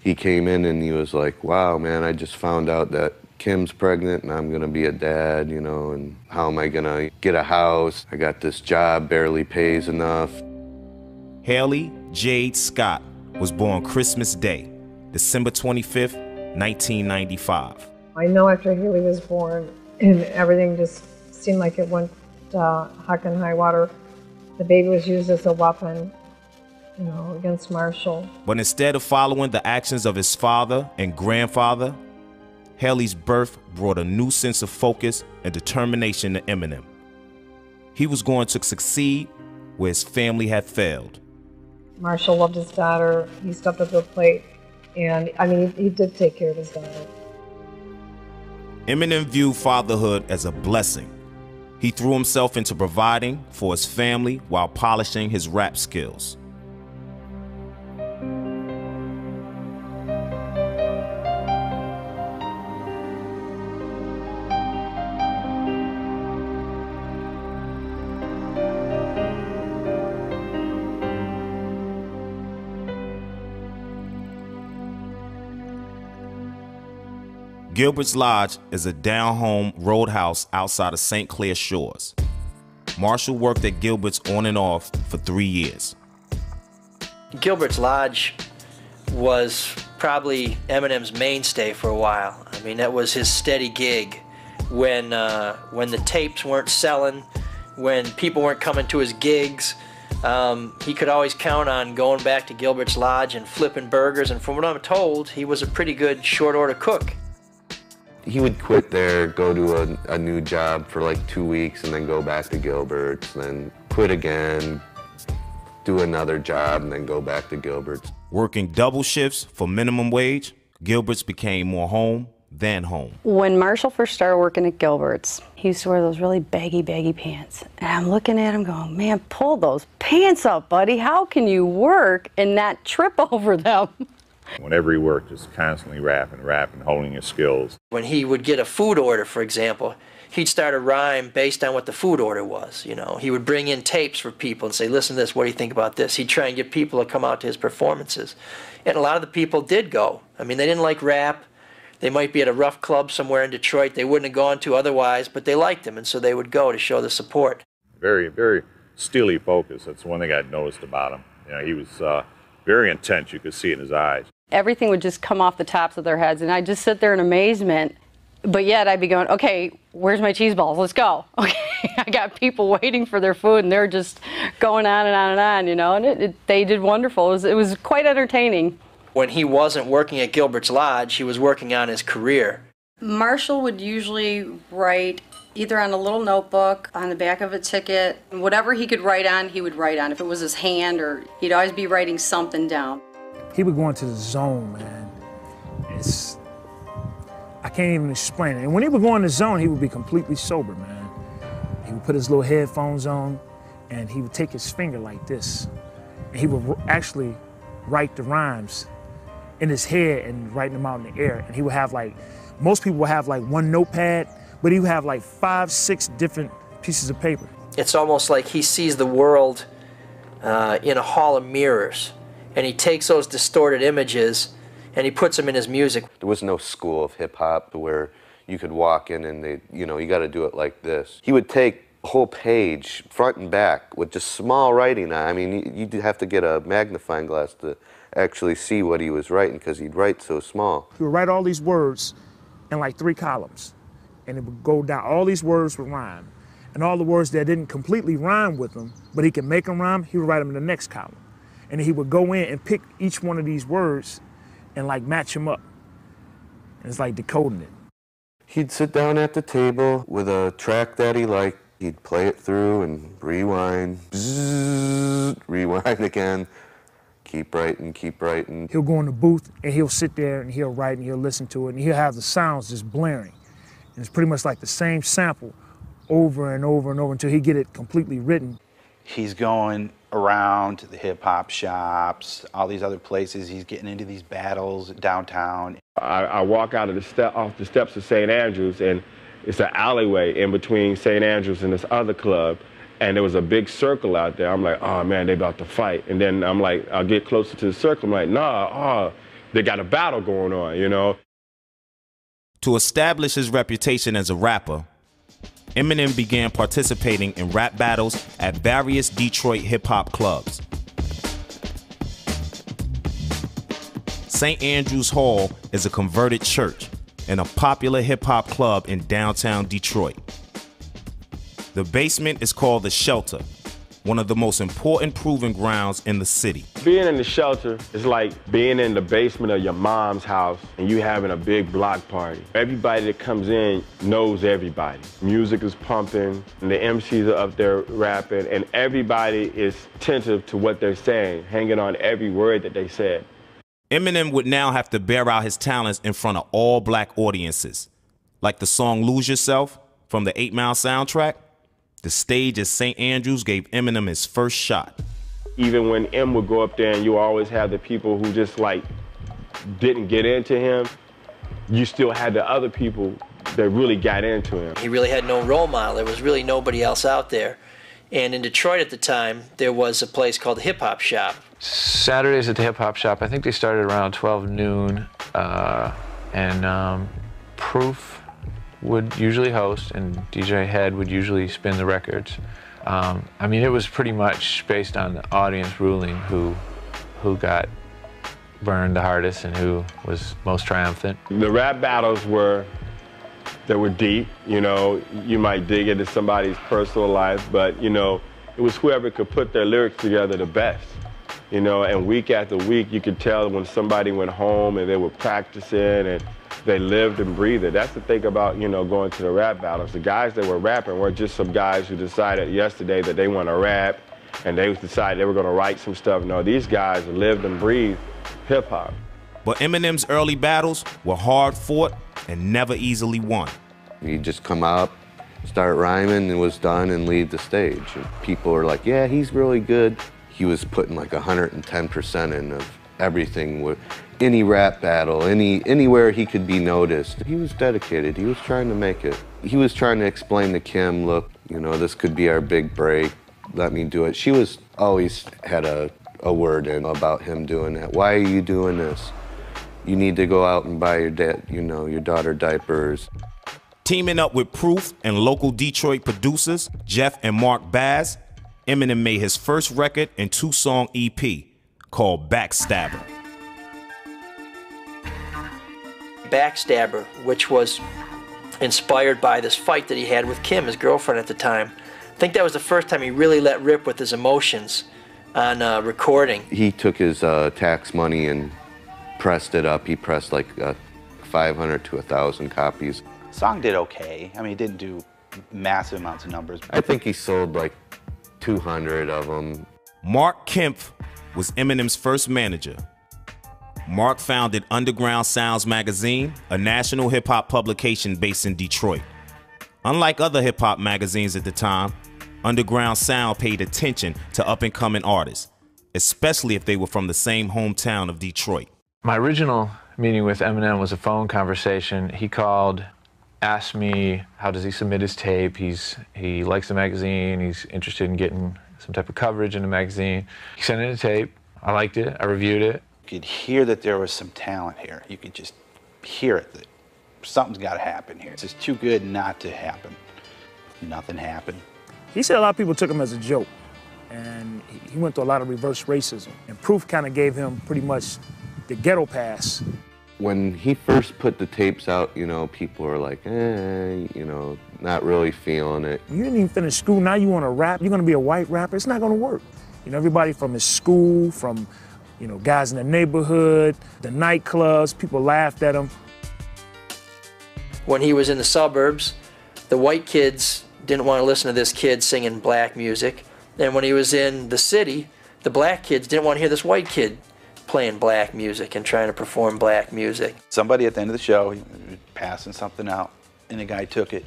He came in and he was like, wow, man, I just found out that Kim's pregnant and I'm gonna be a dad, you know, and how am I gonna get a house? I got this job, barely pays enough. Haley Jade Scott was born Christmas Day, December 25th, 1995. I know after Haley was born and everything just seemed like it went uh, hot and high water, the baby was used as a weapon, you know, against Marshall. But instead of following the actions of his father and grandfather, Haley's birth brought a new sense of focus and determination to Eminem. He was going to succeed where his family had failed. Marshall loved his daughter. He stepped up to the plate and I mean, he, he did take care of his daughter. Eminem viewed fatherhood as a blessing. He threw himself into providing for his family while polishing his rap skills. Gilbert's Lodge is a down-home roadhouse outside of St. Clair Shores. Marshall worked at Gilbert's on and off for three years. Gilbert's Lodge was probably Eminem's mainstay for a while. I mean, that was his steady gig. When, uh, when the tapes weren't selling, when people weren't coming to his gigs, Um, he could always count on going back to Gilbert's Lodge and flipping burgers, and from what I'm told, he was a pretty good short order cook. He would quit there, go to a, a new job for like two weeks, and then go back to Gilbert's, then quit again, do another job, and then go back to Gilbert's. Working double shifts for minimum wage, Gilbert's became more home than home. When Marshall first started working at Gilbert's, he used to wear those really baggy, baggy pants. And I'm looking at him going, man, pull those pants up, buddy. How can you work and not trip over them? Whenever he worked, just constantly rapping, rapping, holding his skills. When he would get a food order, for example, he'd start a rhyme based on what the food order was. You know, he would bring in tapes for people and say, "Listen to this. What do you think about this?" He'd try and get people to come out to his performances, and a lot of the people did go. I mean, they didn't like rap. They might be at a rough club somewhere in Detroit they wouldn't have gone to otherwise, but they liked him, and so they would go to show the support. Very, very steely focus. That's one thing I'd noticed about him. You know, he was uh, very intense. You could see it in his eyes. Everything would just come off the tops of their heads, and I'd just sit there in amazement. But yet I'd be going, okay, where's my cheese balls? Let's go. Okay, I got people waiting for their food, and they're just going on and on and on, you know. And it, it, they did wonderful. It was, it was quite entertaining. When he wasn't working at Gilbert's Lodge, he was working on his career. Marshall would usually write either on a little notebook, on the back of a ticket, whatever he could write on, he would write on. If it was his hand, or he'd always be writing something down. He would go into the zone, man. It's I can't even explain it. And when he would go in the zone, he would be completely sober, man. He would put his little headphones on, and he would take his finger like this, and he would actually write the rhymes in his head and writing them out in the air. And he would have like, most people would have like one notepad, but he would have like five, six different pieces of paper. It's almost like he sees the world uh, in a hall of mirrors, and he takes those distorted images and he puts them in his music. There was no school of hip hop where you could walk in and they, you know, you got to do it like this. He would take a whole page, front and back, with just small writing. I mean, you'd have to get a magnifying glass to actually see what he was writing because he'd write so small. He would write all these words in like three columns, and it would go down. All these words would rhyme, and all the words that didn't completely rhyme with them, but he could make them rhyme, he would write them in the next column. And he would go in and pick each one of these words and like match them up. And it's like decoding it. He'd sit down at the table with a track that he liked. He'd play it through and rewind, bzzz, rewind again, keep writing, keep writing. He'll go in the booth and he'll sit there and he'll write and he'll listen to it and he'll have the sounds just blaring. And it's pretty much like the same sample over and over and over until he get it completely written. He's going around the hip hop shops, all these other places. He's getting into these battles downtown. I, I walk out of the step off the steps of St. Andrews, and it's an alleyway in between St. Andrews and this other club. And there was a big circle out there. I'm like, oh man, they about to fight. And then I'm like, I'll get closer to the circle. I'm like, nah, oh, they got a battle going on, you know. To establish his reputation as a rapper, Eminem began participating in rap battles at various Detroit hip hop clubs. St. Andrews Hall is a converted church and a popular hip hop club in downtown Detroit. The basement is called The Shelter, one of the most important proving grounds in the city. Being in the shelter is like being in the basement of your mom's house and you having a big block party. Everybody that comes in knows everybody. Music is pumping, and the MCs are up there rapping, and everybody is attentive to what they're saying, hanging on every word that they said. Eminem would now have to bear out his talents in front of all black audiences. Like the song Lose Yourself from the 8 Mile soundtrack, the stage at St. Andrews gave Eminem his first shot. Even when M would go up there and you always have the people who just like didn't get into him, you still had the other people that really got into him. He really had no role model. There was really nobody else out there. And in Detroit at the time, there was a place called the Hip Hop Shop. Saturdays at the Hip Hop Shop, I think they started around 12 noon, uh, and um, Proof would usually host, and DJ Head would usually spin the records. Um, I mean, it was pretty much based on the audience ruling who, who got burned the hardest and who was most triumphant. The rap battles were, they were deep, you know, you might dig into somebody's personal life, but you know, It was whoever could put their lyrics together the best. You know, and week after week, you could tell when somebody went home and they were practicing and they lived and breathed it. That's the thing about, you know, going to the rap battles. The guys that were rapping were just some guys who decided yesterday that they want to rap and they decided they were going to write some stuff. No, these guys lived and breathed hip hop. But Eminem's early battles were hard fought and never easily won. He'd just come up, start rhyming, and was done and leave the stage. And people were like, yeah, he's really good. He was putting like 110% in of everything with any rap battle, any anywhere he could be noticed. He was dedicated. He was trying to make it. He was trying to explain to Kim, look, you know, this could be our big break. Let me do it. She was always had a, a word in about him doing that. Why are you doing this? You need to go out and buy your dad, you know, your daughter diapers. Teaming up with Proof and local Detroit producers Jeff and Mark Bass, Eminem made his first record and two song EP called Backstabber. Backstabber, which was inspired by this fight that he had with Kim, his girlfriend at the time. I think that was the first time he really let rip with his emotions on uh, recording. He took his uh, tax money and pressed it up. He pressed like uh, 500 to 1,000 copies. Song did okay. I mean, it didn't do massive amounts of numbers. I think he sold like 200 of them. Mark Kempf was Eminem's first manager. Mark founded Underground Sounds magazine, a national hip hop publication based in Detroit. Unlike other hip hop magazines at the time, Underground Sound paid attention to up and coming artists, especially if they were from the same hometown of Detroit. My original meeting with Eminem was a phone conversation. He called, asked me how does he submit his tape. He's he likes the magazine. He's interested in getting some type of coverage in the magazine. He sent in a tape. I liked it. I reviewed it. You could hear that there was some talent here. You could just hear it. That something's got to happen here. It's just too good not to happen. Nothing happened. He said a lot of people took him as a joke, and he went through a lot of reverse racism. And Proof kind of gave him pretty much the ghetto pass. When he first put the tapes out, you know, people were like, eh, you know, not really feeling it. You didn't even finish school, now you want to rap, you're going to be a white rapper. It's not going to work. You know, everybody from his school, from, you know, guys in the neighborhood, the nightclubs, people laughed at him. When he was in the suburbs, the white kids didn't want to listen to this kid singing black music. And when he was in the city, the black kids didn't want to hear this white kid playing black music and trying to perform black music. Somebody at the end of the show, passing something out, and the guy took it,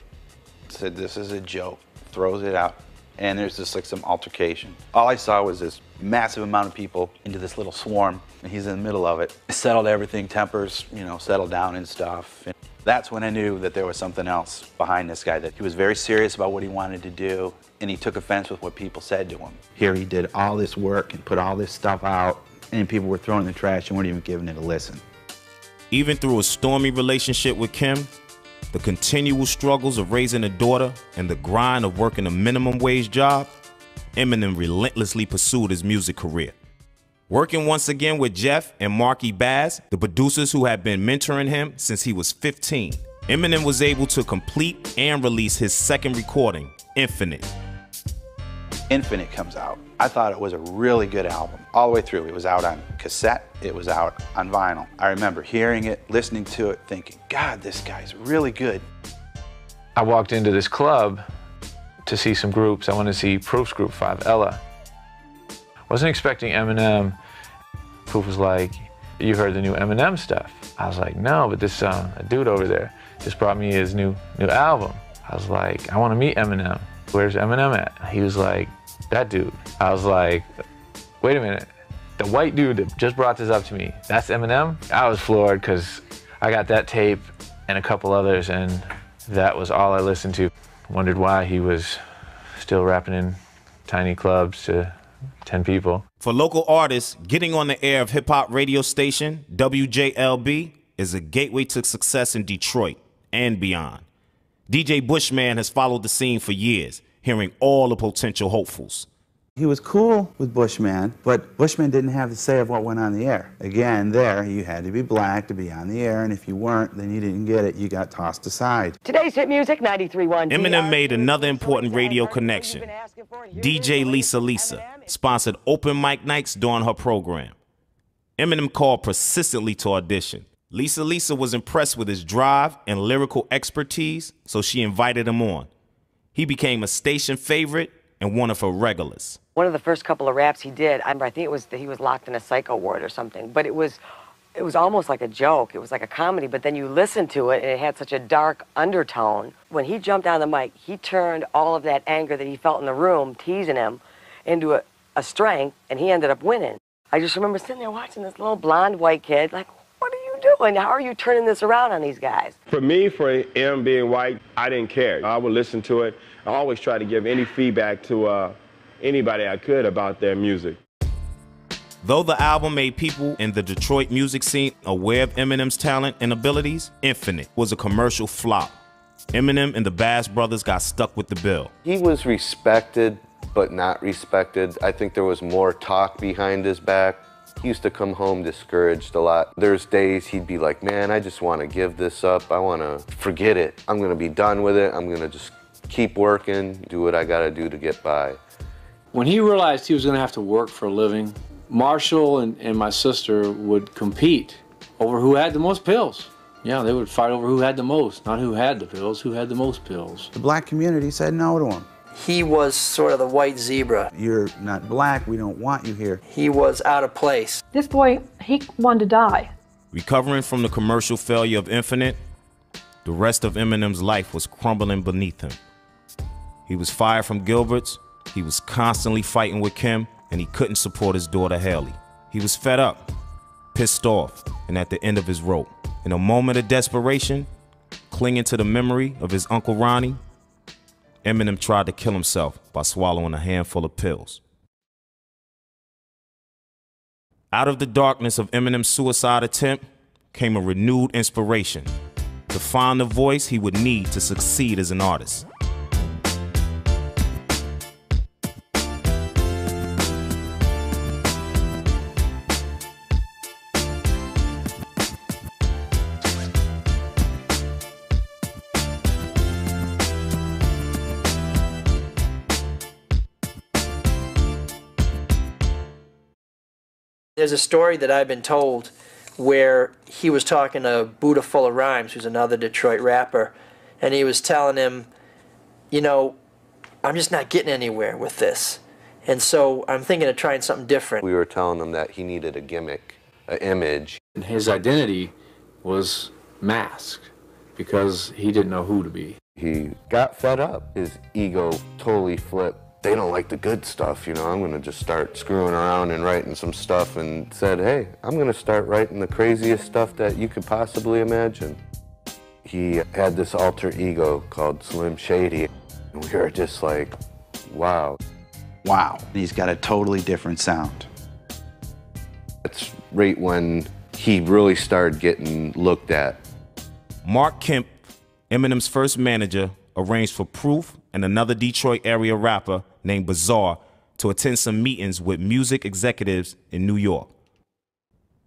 said, This is a joke, throws it out, and there's just like some altercation. All I saw was this massive amount of people into this little swarm, and he's in the middle of it. Settled everything, tempers, you know, settled down and stuff. And that's when I knew that there was something else behind this guy, that he was very serious about what he wanted to do, and he took offense with what people said to him. Here he did all this work and put all this stuff out, and people were throwing the trash and weren't even giving it a listen. Even through a stormy relationship with Kim, the continual struggles of raising a daughter, and the grind of working a minimum wage job, Eminem relentlessly pursued his music career. Working once again with Jeff and Marky Bass, the producers who had been mentoring him since he was 15, Eminem was able to complete and release his second recording, Infinite. Infinite comes out. I thought it was a really good album all the way through. It was out on cassette, it was out on vinyl. I remember hearing it, listening to it, thinking, God, this guy's really good. I walked into this club to see some groups. I wanted to see Proof's group, Five Ella. Wasn't expecting Eminem. Proof was like, you heard the new Eminem stuff. I was like, no, but this uh, dude over there just brought me his new new album. I was like, I want to meet Eminem. Where's Eminem at? He was like, that dude. I was like, wait a minute. The white dude that just brought this up to me, that's Eminem? I was floored because I got that tape and a couple others, and that was all I listened to. Wondered why he was still rapping in tiny clubs to 10 people. For local artists, getting on the air of hip hop radio station WJLB is a gateway to success in Detroit and beyond. DJ Bushman has followed the scene for years, hearing all the potential hopefuls. He was cool with Bushman, but Bushman didn't have the say of what went on the air. Again, there, you had to be black to be on the air, and if you weren't, then you didn't get it. You got tossed aside. Today's hit music 93.1. Eminem made another important radio connection. DJ Lisa Lisa sponsored open mic nights during her program. Eminem called persistently to audition. Lisa Lisa was impressed with his drive and lyrical expertise, so she invited him on. He became a station favorite and one of her regulars. One of the first couple of raps he did, I, I think it was that he was locked in a psycho ward or something, but it was it was almost like a joke. It was like a comedy, but then you listened to it and it had such a dark undertone. When he jumped on the mic, he turned all of that anger that he felt in the room, teasing him, into a, a strength, and he ended up winning. I just remember sitting there watching this little blonde white kid, like, you doing? How are you turning this around on these guys? For me, for him being white, I didn't care. I would listen to it. I always try to give any feedback to uh, anybody I could about their music. Though the album made people in the Detroit music scene aware of Eminem's talent and abilities, Infinite was a commercial flop. Eminem and the Bass Brothers got stuck with the bill. He was respected, but not respected. I think there was more talk behind his back. He used to come home discouraged a lot. There's days he'd be like, man, I just want to give this up. I want to forget it. I'm going to be done with it. I'm going to just keep working, do what I got to do to get by. When he realized he was going to have to work for a living, Marshall and, and my sister would compete over who had the most pills. Yeah, they would fight over who had the most, not who had the pills, who had the most pills. The black community said no to him. He was sort of the white zebra. You're not black, we don't want you here. He was out of place. This boy, he wanted to die. Recovering from the commercial failure of Infinite, the rest of Eminem's life was crumbling beneath him. He was fired from Gilbert's, he was constantly fighting with Kim, and he couldn't support his daughter Haley. He was fed up, pissed off, and at the end of his rope. In a moment of desperation, clinging to the memory of his Uncle Ronnie, Eminem tried to kill himself by swallowing a handful of pills. Out of the darkness of Eminem's suicide attempt came a renewed inspiration to find the voice he would need to succeed as an artist. There's a story that I've been told where he was talking to Buddha Full of Rhymes, who's another Detroit rapper, and he was telling him, you know, I'm just not getting anywhere with this. And so I'm thinking of trying something different. We were telling him that he needed a gimmick, an image. And his identity was masked because he didn't know who to be. He got fed up. His ego totally flipped. They don't like the good stuff, you know. I'm gonna just start screwing around and writing some stuff and said, hey, I'm gonna start writing the craziest stuff that you could possibly imagine. He had this alter ego called Slim Shady. And we were just like, wow. Wow. He's got a totally different sound. That's right when he really started getting looked at. Mark Kemp, Eminem's first manager, arranged for Proof and another Detroit area rapper named Bizarre to attend some meetings with music executives in New York.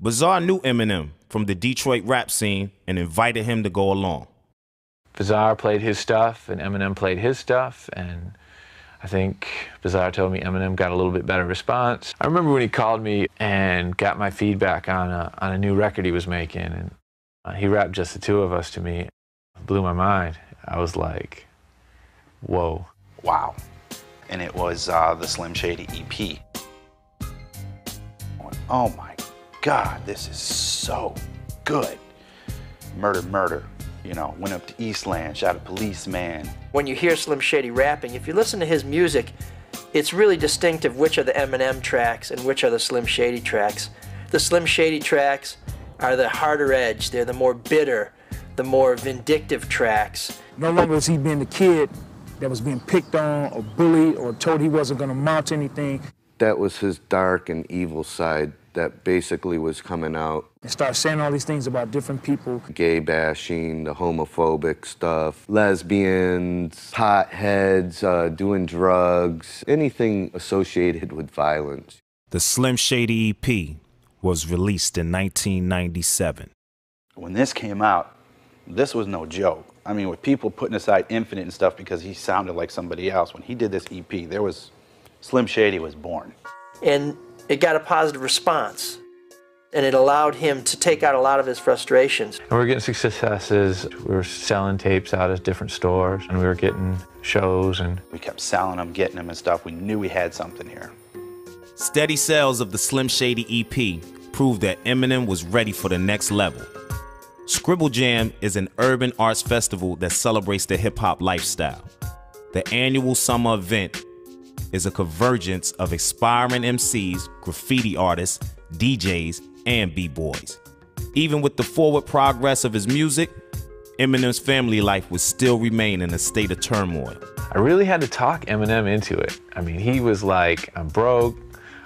Bizarre knew Eminem from the Detroit rap scene and invited him to go along. Bizarre played his stuff and Eminem played his stuff and I think Bizarre told me Eminem got a little bit better response. I remember when he called me and got my feedback on a, on a new record he was making and uh, he rapped just the two of us to me. It blew my mind. I was like, whoa. Wow. And it was uh, the Slim Shady EP. Oh my God, this is so good. Murder, murder. You know, went up to Eastland, shot a policeman. When you hear Slim Shady rapping, if you listen to his music, it's really distinctive which are the Eminem tracks and which are the Slim Shady tracks. The Slim Shady tracks are the harder edge, they're the more bitter, the more vindictive tracks. No longer was he being the kid that was being picked on or bullied or told he wasn't going to mount anything. That was his dark and evil side that basically was coming out. And start saying all these things about different people. Gay bashing, the homophobic stuff, lesbians, potheads, uh, doing drugs, anything associated with violence. The Slim Shady EP was released in 1997. When this came out, this was no joke. I mean, with people putting aside Infinite and stuff because he sounded like somebody else, when he did this EP, there was Slim Shady was born. And it got a positive response. And it allowed him to take out a lot of his frustrations. And we were getting successes. We were selling tapes out at different stores, and we were getting shows. And we kept selling them, getting them, and stuff. We knew we had something here. Steady sales of the Slim Shady EP proved that Eminem was ready for the next level. Scribble Jam is an urban arts festival that celebrates the hip hop lifestyle. The annual summer event is a convergence of aspiring MCs, graffiti artists, DJs, and B-boys. Even with the forward progress of his music, Eminem's family life would still remain in a state of turmoil. I really had to talk Eminem into it. I mean, he was like, I'm broke.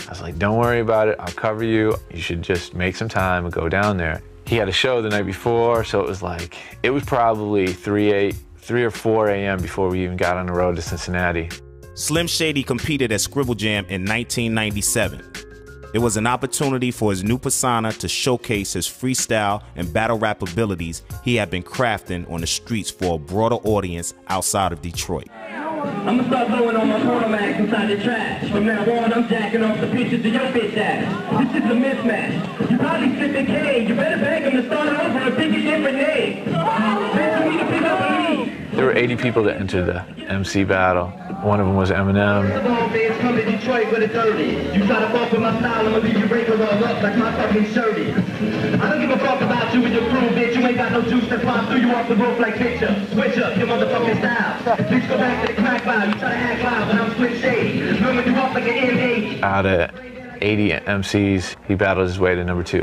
I was like, don't worry about it. I'll cover you. You should just make some time and go down there. He had a show the night before, so it was like, it was probably 3, 8, 3 or 4 a.m. before we even got on the road to Cincinnati. Slim Shady competed at Scribble Jam in 1997. It was an opportunity for his new persona to showcase his freestyle and battle rap abilities he had been crafting on the streets for a broader audience outside of Detroit. I'm gonna start blowing on my porno inside the trash. From now on, I'm jacking off the pictures of your bitch ass. This is a mismatch. You probably slipped K. You better beg him to start over and pick a different name. There were 80 people that entered the MC battle. One of them was Eminem. Come to Detroit with a 30. You try to fuck with my style, I'm gonna leave you breakers all up like my fucking shirty. I don't give a fuck about you and your crew, bitch. You ain't got no juice to pop through you off the roof like picture. Switch up your motherfucking style. Please go back to the crack. You try to act loud, but I'm Slim Shady. Remember you up like an M8. Out of 80 MCs, he battled his way to number two.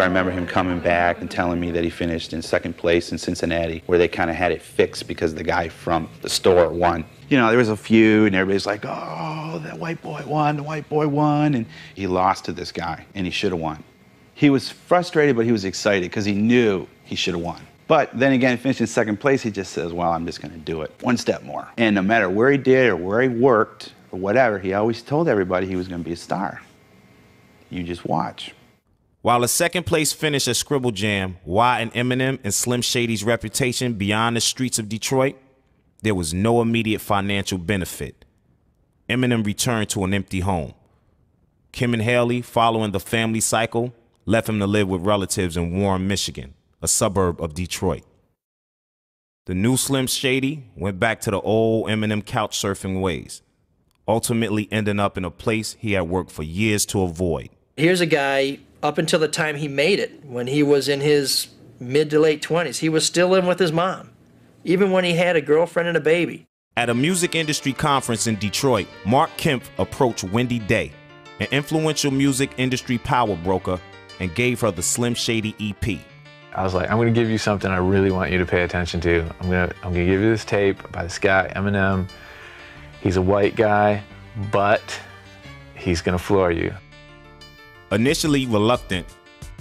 I remember him coming back and telling me that he finished in second place in Cincinnati, where they kind of had it fixed because the guy from the store won. You know, there was a few, and everybody's like, oh, that white boy won, the white boy won. And he lost to this guy, and he should have won. He was frustrated, but he was excited because he knew he should have won. But then again, finishing second place, he just says, well, I'm just going to do it one step more. And no matter where he did or where he worked or whatever, he always told everybody he was going to be a star. You just watch. While a second place finish at Scribble Jam, why and Eminem and Slim Shady's reputation beyond the streets of Detroit, there was no immediate financial benefit. Eminem returned to an empty home. Kim and Haley, following the family cycle, left him to live with relatives in Warren, Michigan, a suburb of Detroit. The new Slim Shady went back to the old Eminem couch surfing ways, ultimately ending up in a place he had worked for years to avoid. Here's a guy up until the time he made it, when he was in his mid to late 20s, he was still living with his mom, even when he had a girlfriend and a baby. At a music industry conference in Detroit, Mark Kemp approached Wendy Day, an influential music industry power broker, and gave her the Slim Shady EP. I was like, I'm gonna give you something I really want you to pay attention to. I'm gonna, I'm gonna give you this tape by this guy, Eminem. He's a white guy, but he's gonna floor you. Initially reluctant,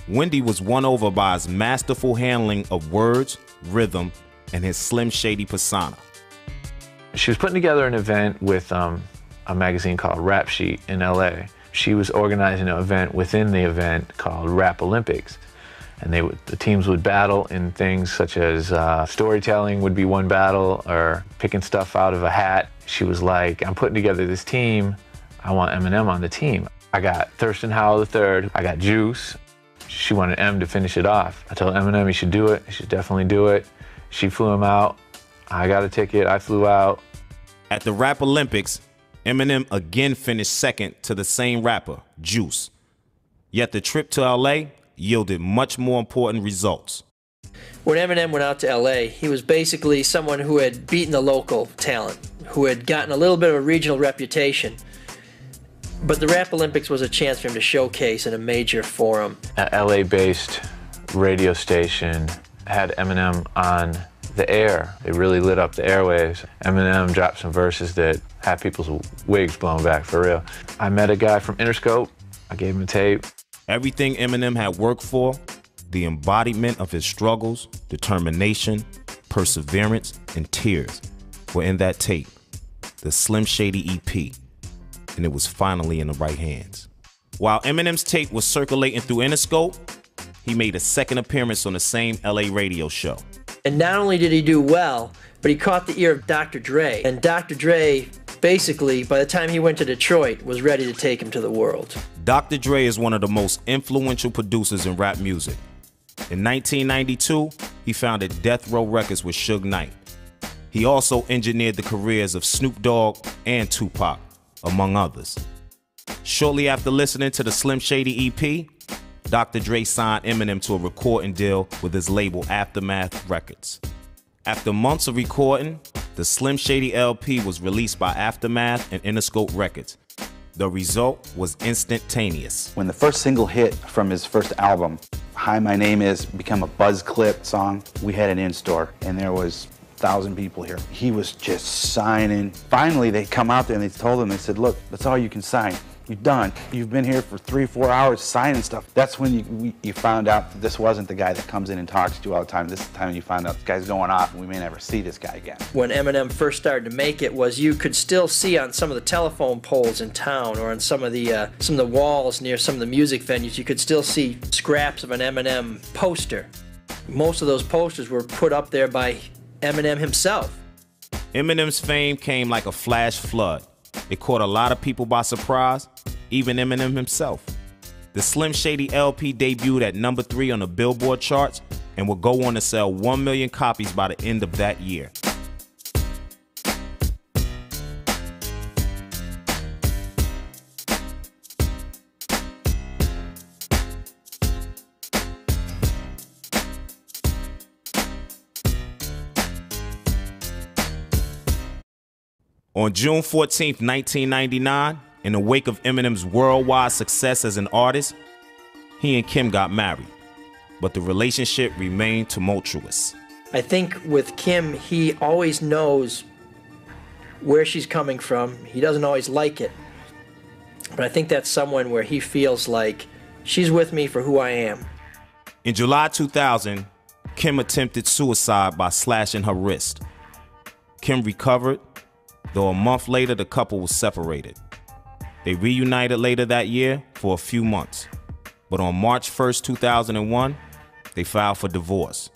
Wendy was won over by his masterful handling of words, rhythm, and his Slim Shady persona. She was putting together an event with um, a magazine called Rap Sheet in LA. She was organizing an event within the event called Rap Olympics. And they would, the teams would battle in things such as uh, storytelling would be one battle or picking stuff out of a hat. She was like, I'm putting together this team. I want Eminem on the team. I got Thirstin Howl III. I got Juice. She wanted M to finish it off. I told Eminem he should do it. He should definitely do it. She flew him out. I got a ticket. I flew out. At the Rap Olympics, Eminem again finished second to the same rapper, Juice. Yet the trip to LA yielded much more important results. When Eminem went out to LA, he was basically someone who had beaten the local talent, who had gotten a little bit of a regional reputation. But the Rap Olympics was a chance for him to showcase in a major forum. A LA-based radio station had Eminem on the air. It really lit up the airwaves. Eminem dropped some verses that had people's wigs blown back for real. I met a guy from Interscope. I gave him a tape. Everything Eminem had worked for, the embodiment of his struggles, determination, perseverance, and tears were in that tape, the Slim Shady EP, and it was finally in the right hands. While Eminem's tape was circulating through Interscope, he made a second appearance on the same LA radio show. And not only did he do well, but he caught the ear of Dr. Dre. And Dr. Dre, basically, by the time he went to Detroit, was ready to take him to the world. Dr. Dre is one of the most influential producers in rap music. In 1992, he founded Death Row Records with Suge Knight. He also engineered the careers of Snoop Dogg and Tupac, among others. Shortly after listening to the Slim Shady EP, Dr. Dre signed Eminem to a recording deal with his label Aftermath Records. After months of recording, the Slim Shady LP was released by Aftermath and Interscope Records. The result was instantaneous. When the first single hit from his first album, Hi My Name Is, become a buzz clip song, we had an in-store and there was thousand people here. He was just signing. Finally, they come out there and they told him, they said, look, that's all you can sign. You're done. You've been here for three, four hours signing stuff. That's when you, you found out that this wasn't the guy that comes in and talks to you all the time. This is the time you find out this guy's going off and we may never see this guy again. When Eminem first started to make it was you could still see on some of the telephone poles in town or on some of the uh, some of the walls near some of the music venues, you could still see scraps of an Eminem poster. Most of those posters were put up there by Eminem himself. Eminem's fame came like a flash flood. It caught a lot of people by surprise, even Eminem himself. The Slim Shady LP debuted at number three on the Billboard charts and would go on to sell 1 million copies by the end of that year. On June 14, 1999, in the wake of Eminem's worldwide success as an artist, he and Kim got married, but the relationship remained tumultuous. I think with Kim, he always knows where she's coming from. He doesn't always like it. But I think that's someone where he feels like she's with me for who I am. In July 2000, Kim attempted suicide by slashing her wrist. Kim recovered, though a month later the couple was separated. They reunited later that year for a few months, but on March 1st, 2001, they filed for divorce.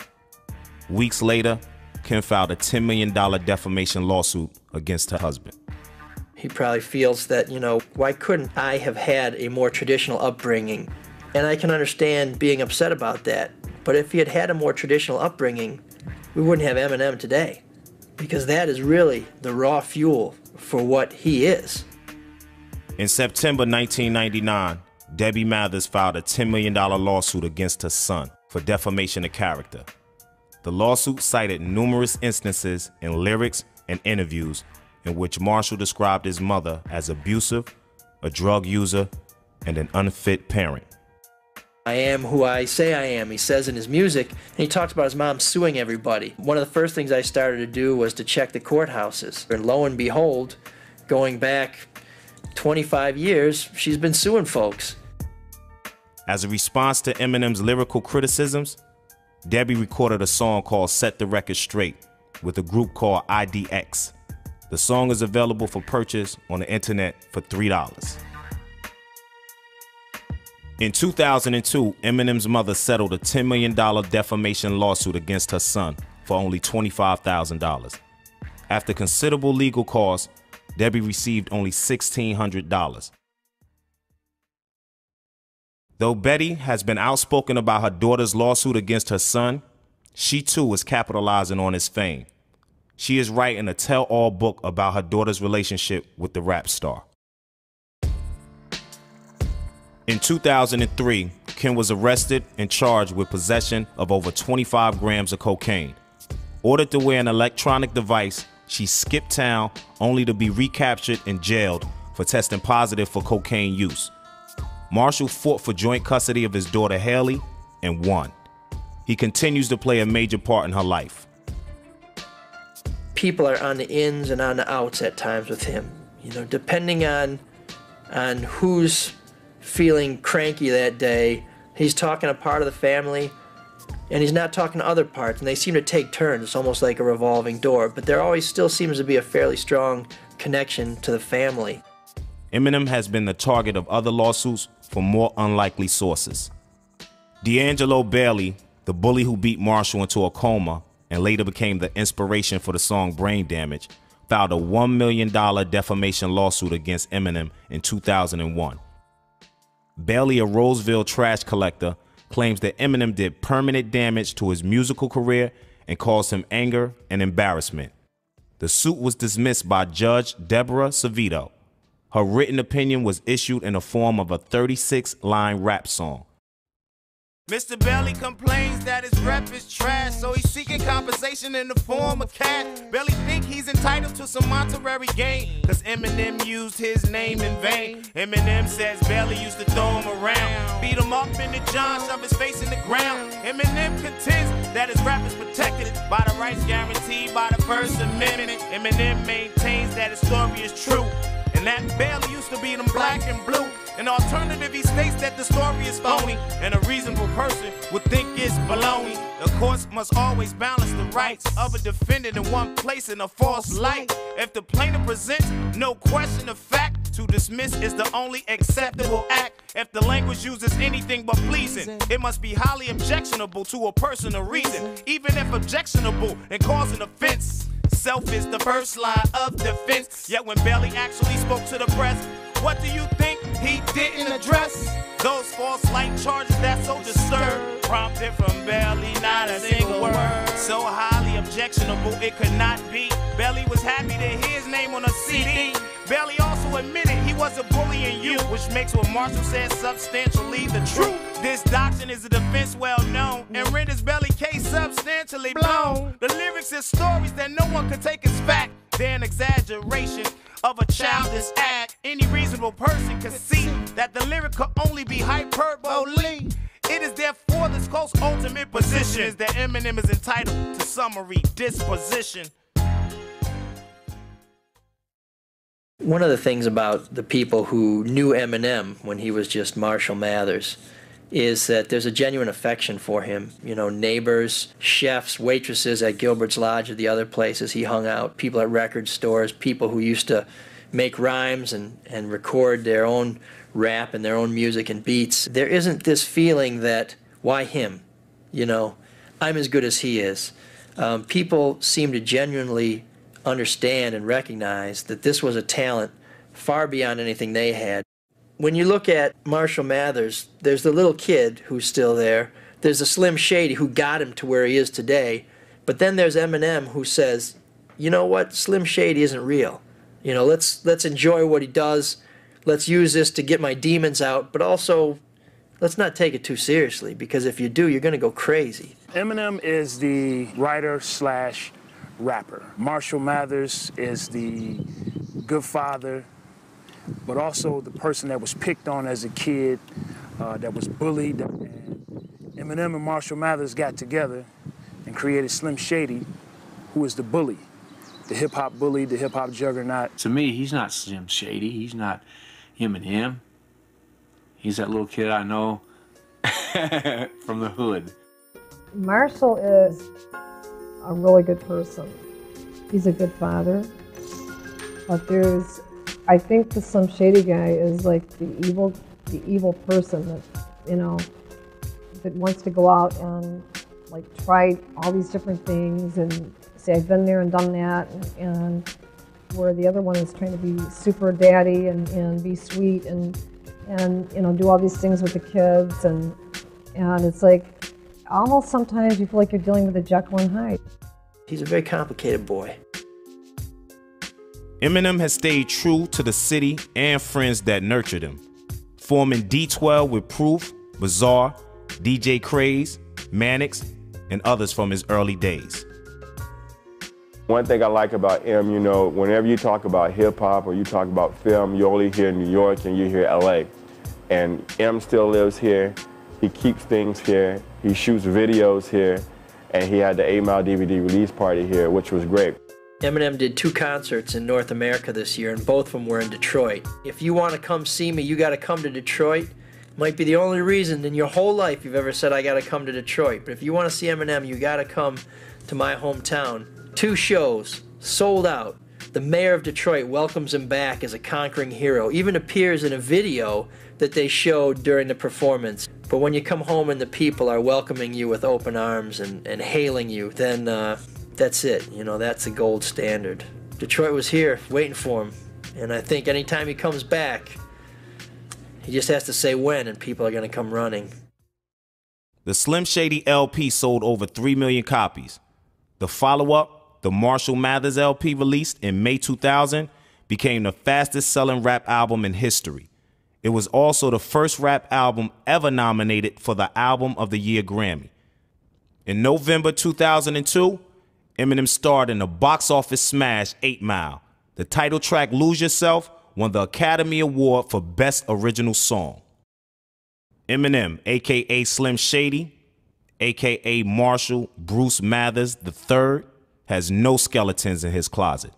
Weeks later, Kim filed a $10 million defamation lawsuit against her husband. He probably feels that, you know, why couldn't I have had a more traditional upbringing? And I can understand being upset about that. But if he had had a more traditional upbringing, we wouldn't have Eminem today. Because that is really the raw fuel for what he is. In September 1999, Debbie Mathers filed a $10 million lawsuit against her son for defamation of character. The lawsuit cited numerous instances in lyrics and interviews in which Marshall described his mother as abusive, a drug user, and an unfit parent. I am who I say I am, he says in his music. And he talks about his mom suing everybody. One of the first things I started to do was to check the courthouses. And lo and behold, going back 25 years, she's been suing folks. As a response to Eminem's lyrical criticisms, Debbie recorded a song called Set the Record Straight with a group called IDX. The song is available for purchase on the internet for $3. In 2002, Eminem's mother settled a $10 million defamation lawsuit against her son for only $25,000. After considerable legal costs, Debbie received only $1,600. Though Betty has been outspoken about her daughter's lawsuit against her son, she too is capitalizing on his fame. She is writing a tell all book about her daughter's relationship with the rap star. In 2003, Kim was arrested and charged with possession of over 25 grams of cocaine. Ordered to wear an electronic device, she skipped town only to be recaptured and jailed for testing positive for cocaine use. Marshall fought for joint custody of his daughter Haley and won. He continues to play a major part in her life. People are on the ins and on the outs at times with him. You know, depending on on who's feeling cranky that day, he's talking a part of the family and he's not talking to other parts and they seem to take turns. It's almost like a revolving door, but there always still seems to be a fairly strong connection to the family. Eminem has been the target of other lawsuits from more unlikely sources. D'Angelo Bailey, the bully who beat Marshall into a coma and later became the inspiration for the song Brain Damage, filed a $1 million defamation lawsuit against Eminem in 2001. Bailey, a Roseville trash collector, claims that Eminem did permanent damage to his musical career and caused him anger and embarrassment. The suit was dismissed by Judge Deborah Savito. Her written opinion was issued in the form of a 36 line rap song. Mr. Belly complains that his rep is trash, so he's seeking compensation in the form of cash. Belly think he's entitled to some monetary gain, cause Eminem used his name in vain. Eminem says Belly used to throw him around, beat him up in the John, shove his face in the ground. Eminem contends that his rap is protected by the rights guaranteed by the First Amendment. Eminem maintains that his story is true, and that Belly used to beat him black and blue. An alternative, he states that the story is phony, and a reasonable person would think it's baloney. The courts must always balance the rights of a defendant in one place in a false light. If the plaintiff presents no question of fact, to dismiss is the only acceptable act. If the language uses anything but pleasing, it must be highly objectionable to a person of reason, even if objectionable and cause an offense. Self is the first line of defense. Yet when Bailey actually spoke to the press, what do you think he didn't address? Those false light charges that so disturbed, prompted from Bailey, not a single word. So highly objectionable, it could not be. Belly was happy to hear his name on a CD. Belly also admitted he was a bully in youth, which makes what Marshall said substantially the truth. This doctrine is a defense well known and renders Bailey case substantially blown. The lyrics are stories that no one can take as fact. They're an exaggeration of a childish act. Any reasonable person can see that the lyric could only be hyperbole. It is therefore this close ultimate position that Eminem is entitled to summary disposition. One of the things about the people who knew Eminem when he was just Marshall Mathers is that there's a genuine affection for him. You know, neighbors, chefs, waitresses at Gilbert's Lodge or the other places he hung out, people at record stores, people who used to make rhymes and, and record their own rap and their own music and beats. There isn't this feeling that, why him? You know, I'm as good as he is. Um, people seem to genuinely understand and recognize that this was a talent far beyond anything they had. When you look at Marshall Mathers, there's the little kid who's still there. There's the Slim Shady who got him to where he is today. But then there's Eminem who says, you know what, Slim Shady isn't real. You know, let's let's enjoy what he does. Let's use this to get my demons out, but also let's not take it too seriously because if you do, you're going to go crazy. Eminem is the writer slash rapper. Marshall Mathers is the good father, but also the person that was picked on as a kid, uh, that was bullied. And Eminem and Marshall Mathers got together and created Slim Shady, who was the bully, the hip hop bully, the hip hop juggernaut. To me, he's not Slim Shady. He's not Eminem. He's that little kid I know from the hood. Marshall is a really good person. He's a good father. But there's, I think the Slim Shady guy is like the evil, the evil person that, you know, that wants to go out and like try all these different things and say I've been there and done that, and, and where the other one is trying to be super daddy and, and be sweet and and you know do all these things with the kids and and it's like almost sometimes you feel like you're dealing with a Jekyll and Hyde. He's a very complicated boy. Eminem has stayed true to the city and friends that nurtured him, forming D12 with Proof, Bizarre, DJ Craze, Mannix, and others from his early days. One thing I like about M, you know, whenever you talk about hip hop or you talk about film, you only hear New York and you hear LA. And M still lives here. He keeps things here. He shoots videos here. And he had the 8 Mile DVD release party here, which was great. Eminem did two concerts in North America this year, and both of them were in Detroit. If you want to come see me, you got to come to Detroit. Might be the only reason in your whole life you've ever said, I got to come to Detroit. But if you want to see Eminem, you got to come to my hometown. Two shows, sold out. The mayor of Detroit welcomes him back as a conquering hero, even appears in a video that they showed during the performance. But when you come home and the people are welcoming you with open arms and, and hailing you, then uh, that's it. You know, that's the gold standard. Detroit was here waiting for him. And I think anytime he comes back, he just has to say when, and people are going to come running. The Slim Shady LP sold over 3 million copies. The follow up, the Marshall Mathers LP released in May 2000, became the fastest selling rap album in history. It was also the first rap album ever nominated for the Album of the Year Grammy. In November 2002, Eminem starred in the box office smash 8 Mile. The title track Lose Yourself won the Academy Award for Best Original Song. Eminem, aka Slim Shady, aka Marshall Bruce Mathers III, has no skeletons in his closet.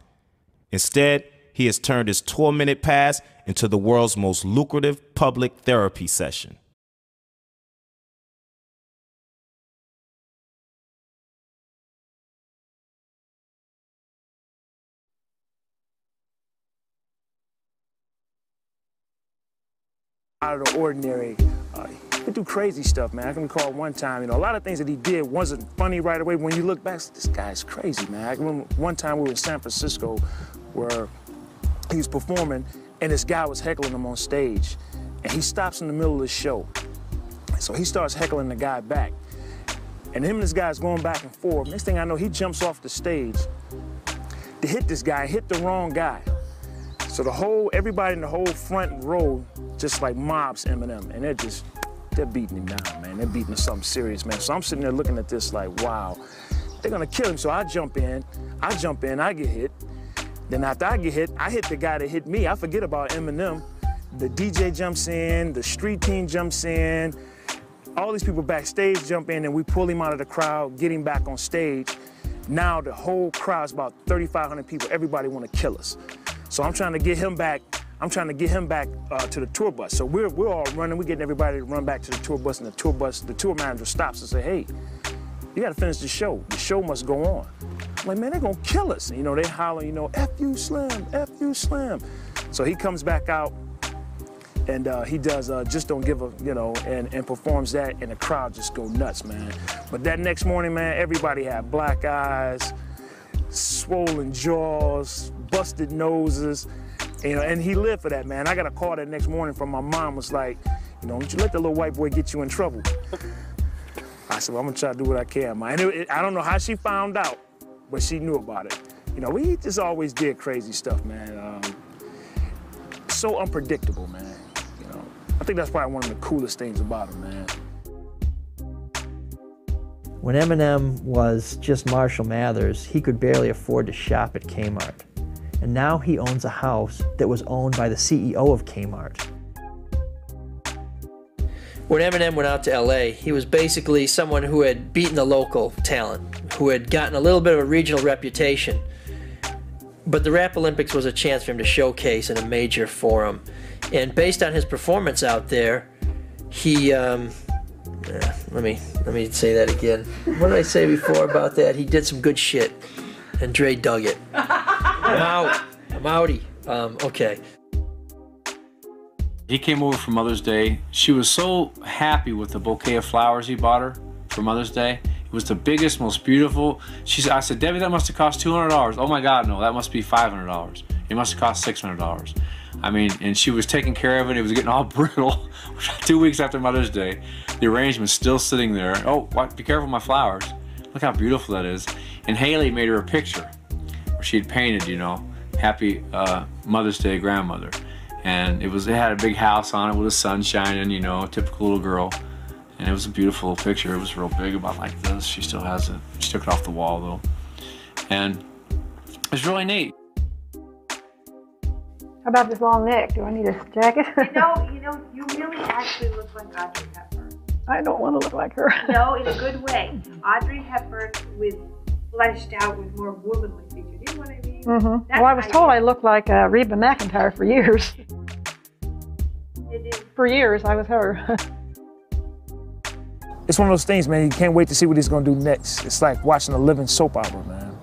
Instead, he has turned his tormented past into the world's most lucrative public therapy session. Out of the ordinary. Uh, he do crazy stuff, man. I can recall one time, you know, a lot of things that he did wasn't funny right away. When you look back, this guy's crazy, man. I remember one time we were in San Francisco where he was performing and this guy was heckling him on stage. And he stops in the middle of the show. So he starts heckling the guy back. And him and this guy's going back and forth. Next thing I know, he jumps off the stage to hit this guy, hit the wrong guy. So the whole, everybody in the whole front row just like mobs Eminem, and they're just, they're beating him down, man. They're beating him something serious, man. So I'm sitting there looking at this like, wow, they're gonna kill him. So I jump in, I jump in, I get hit. Then after I get hit, I hit the guy that hit me. I forget about Eminem. The DJ jumps in, the street team jumps in, all these people backstage jump in, and we pull him out of the crowd, get him back on stage. Now the whole crowd's about 3,500 people. Everybody want to kill us. So I'm trying to get him back. I'm trying to get him back uh, to the tour bus. So we're, we're all running. We're getting everybody to run back to the tour bus, and the tour bus, the tour manager stops and say, hey, you got to finish the show. The show must go on. I'm like, man, they're going to kill us. And, you know, they holler, you know, F you, Slim, F you, Slim. So he comes back out, and uh, he does uh, Just Don't Give a, you know, and, and performs that, and the crowd just go nuts, man. But that next morning, man, everybody had black eyes, swollen jaws, busted noses, you know, and he lived for that, man. I got a call that next morning from my mom, was like, you know, don't you let the little white boy get you in trouble. I said, well, I'm gonna try to do what I can, man. It, it, I don't know how she found out, but she knew about it. You know, we just always did crazy stuff, man. Um, so unpredictable, man. You know, I think that's probably one of the coolest things about him, man. When Eminem was just Marshall Mathers, he could barely afford to shop at Kmart. And now he owns a house that was owned by the CEO of Kmart. When Eminem went out to LA, he was basically someone who had beaten the local talent, who had gotten a little bit of a regional reputation. But the Rap Olympics was a chance for him to showcase in a major forum. And based on his performance out there, he um, uh, let me let me say that again. What did I say before about that? He did some good shit, and Dre dug it. I'm out. I'm outie. Um, okay. He came over for Mother's Day. She was so happy with the bouquet of flowers he bought her for Mother's Day. It was the biggest, most beautiful. She said, I said, Debbie, that must have cost $200. Oh my God, no, that must be $500. It must have cost $600. I mean, and she was taking care of it. It was getting all brittle. Two weeks after Mother's Day, the arrangement's still sitting there. Oh, what, be careful my flowers. Look how beautiful that is. And Haley made her a picture where she'd painted, you know, happy uh, Mother's Day grandmother. And it was it had a big house on it with the sun shining, you know, typical little girl. And it was a beautiful picture. It was real big, about like this. She still has it. She took it off the wall though. And it was really neat. How about this long neck? Do I need a jacket? You know, you know, you really actually look like Audrey Hepburn. I don't want to look like her. No, in a good way. Audrey Hepburn with fleshed out with more womanly features. You know what I mean? hmm Well, I was told you- I looked like uh, Reba McIntyre for years. For years, I was her. It's one of those things, man. You can't wait to see what he's gonna do next. It's like watching a living soap opera, man.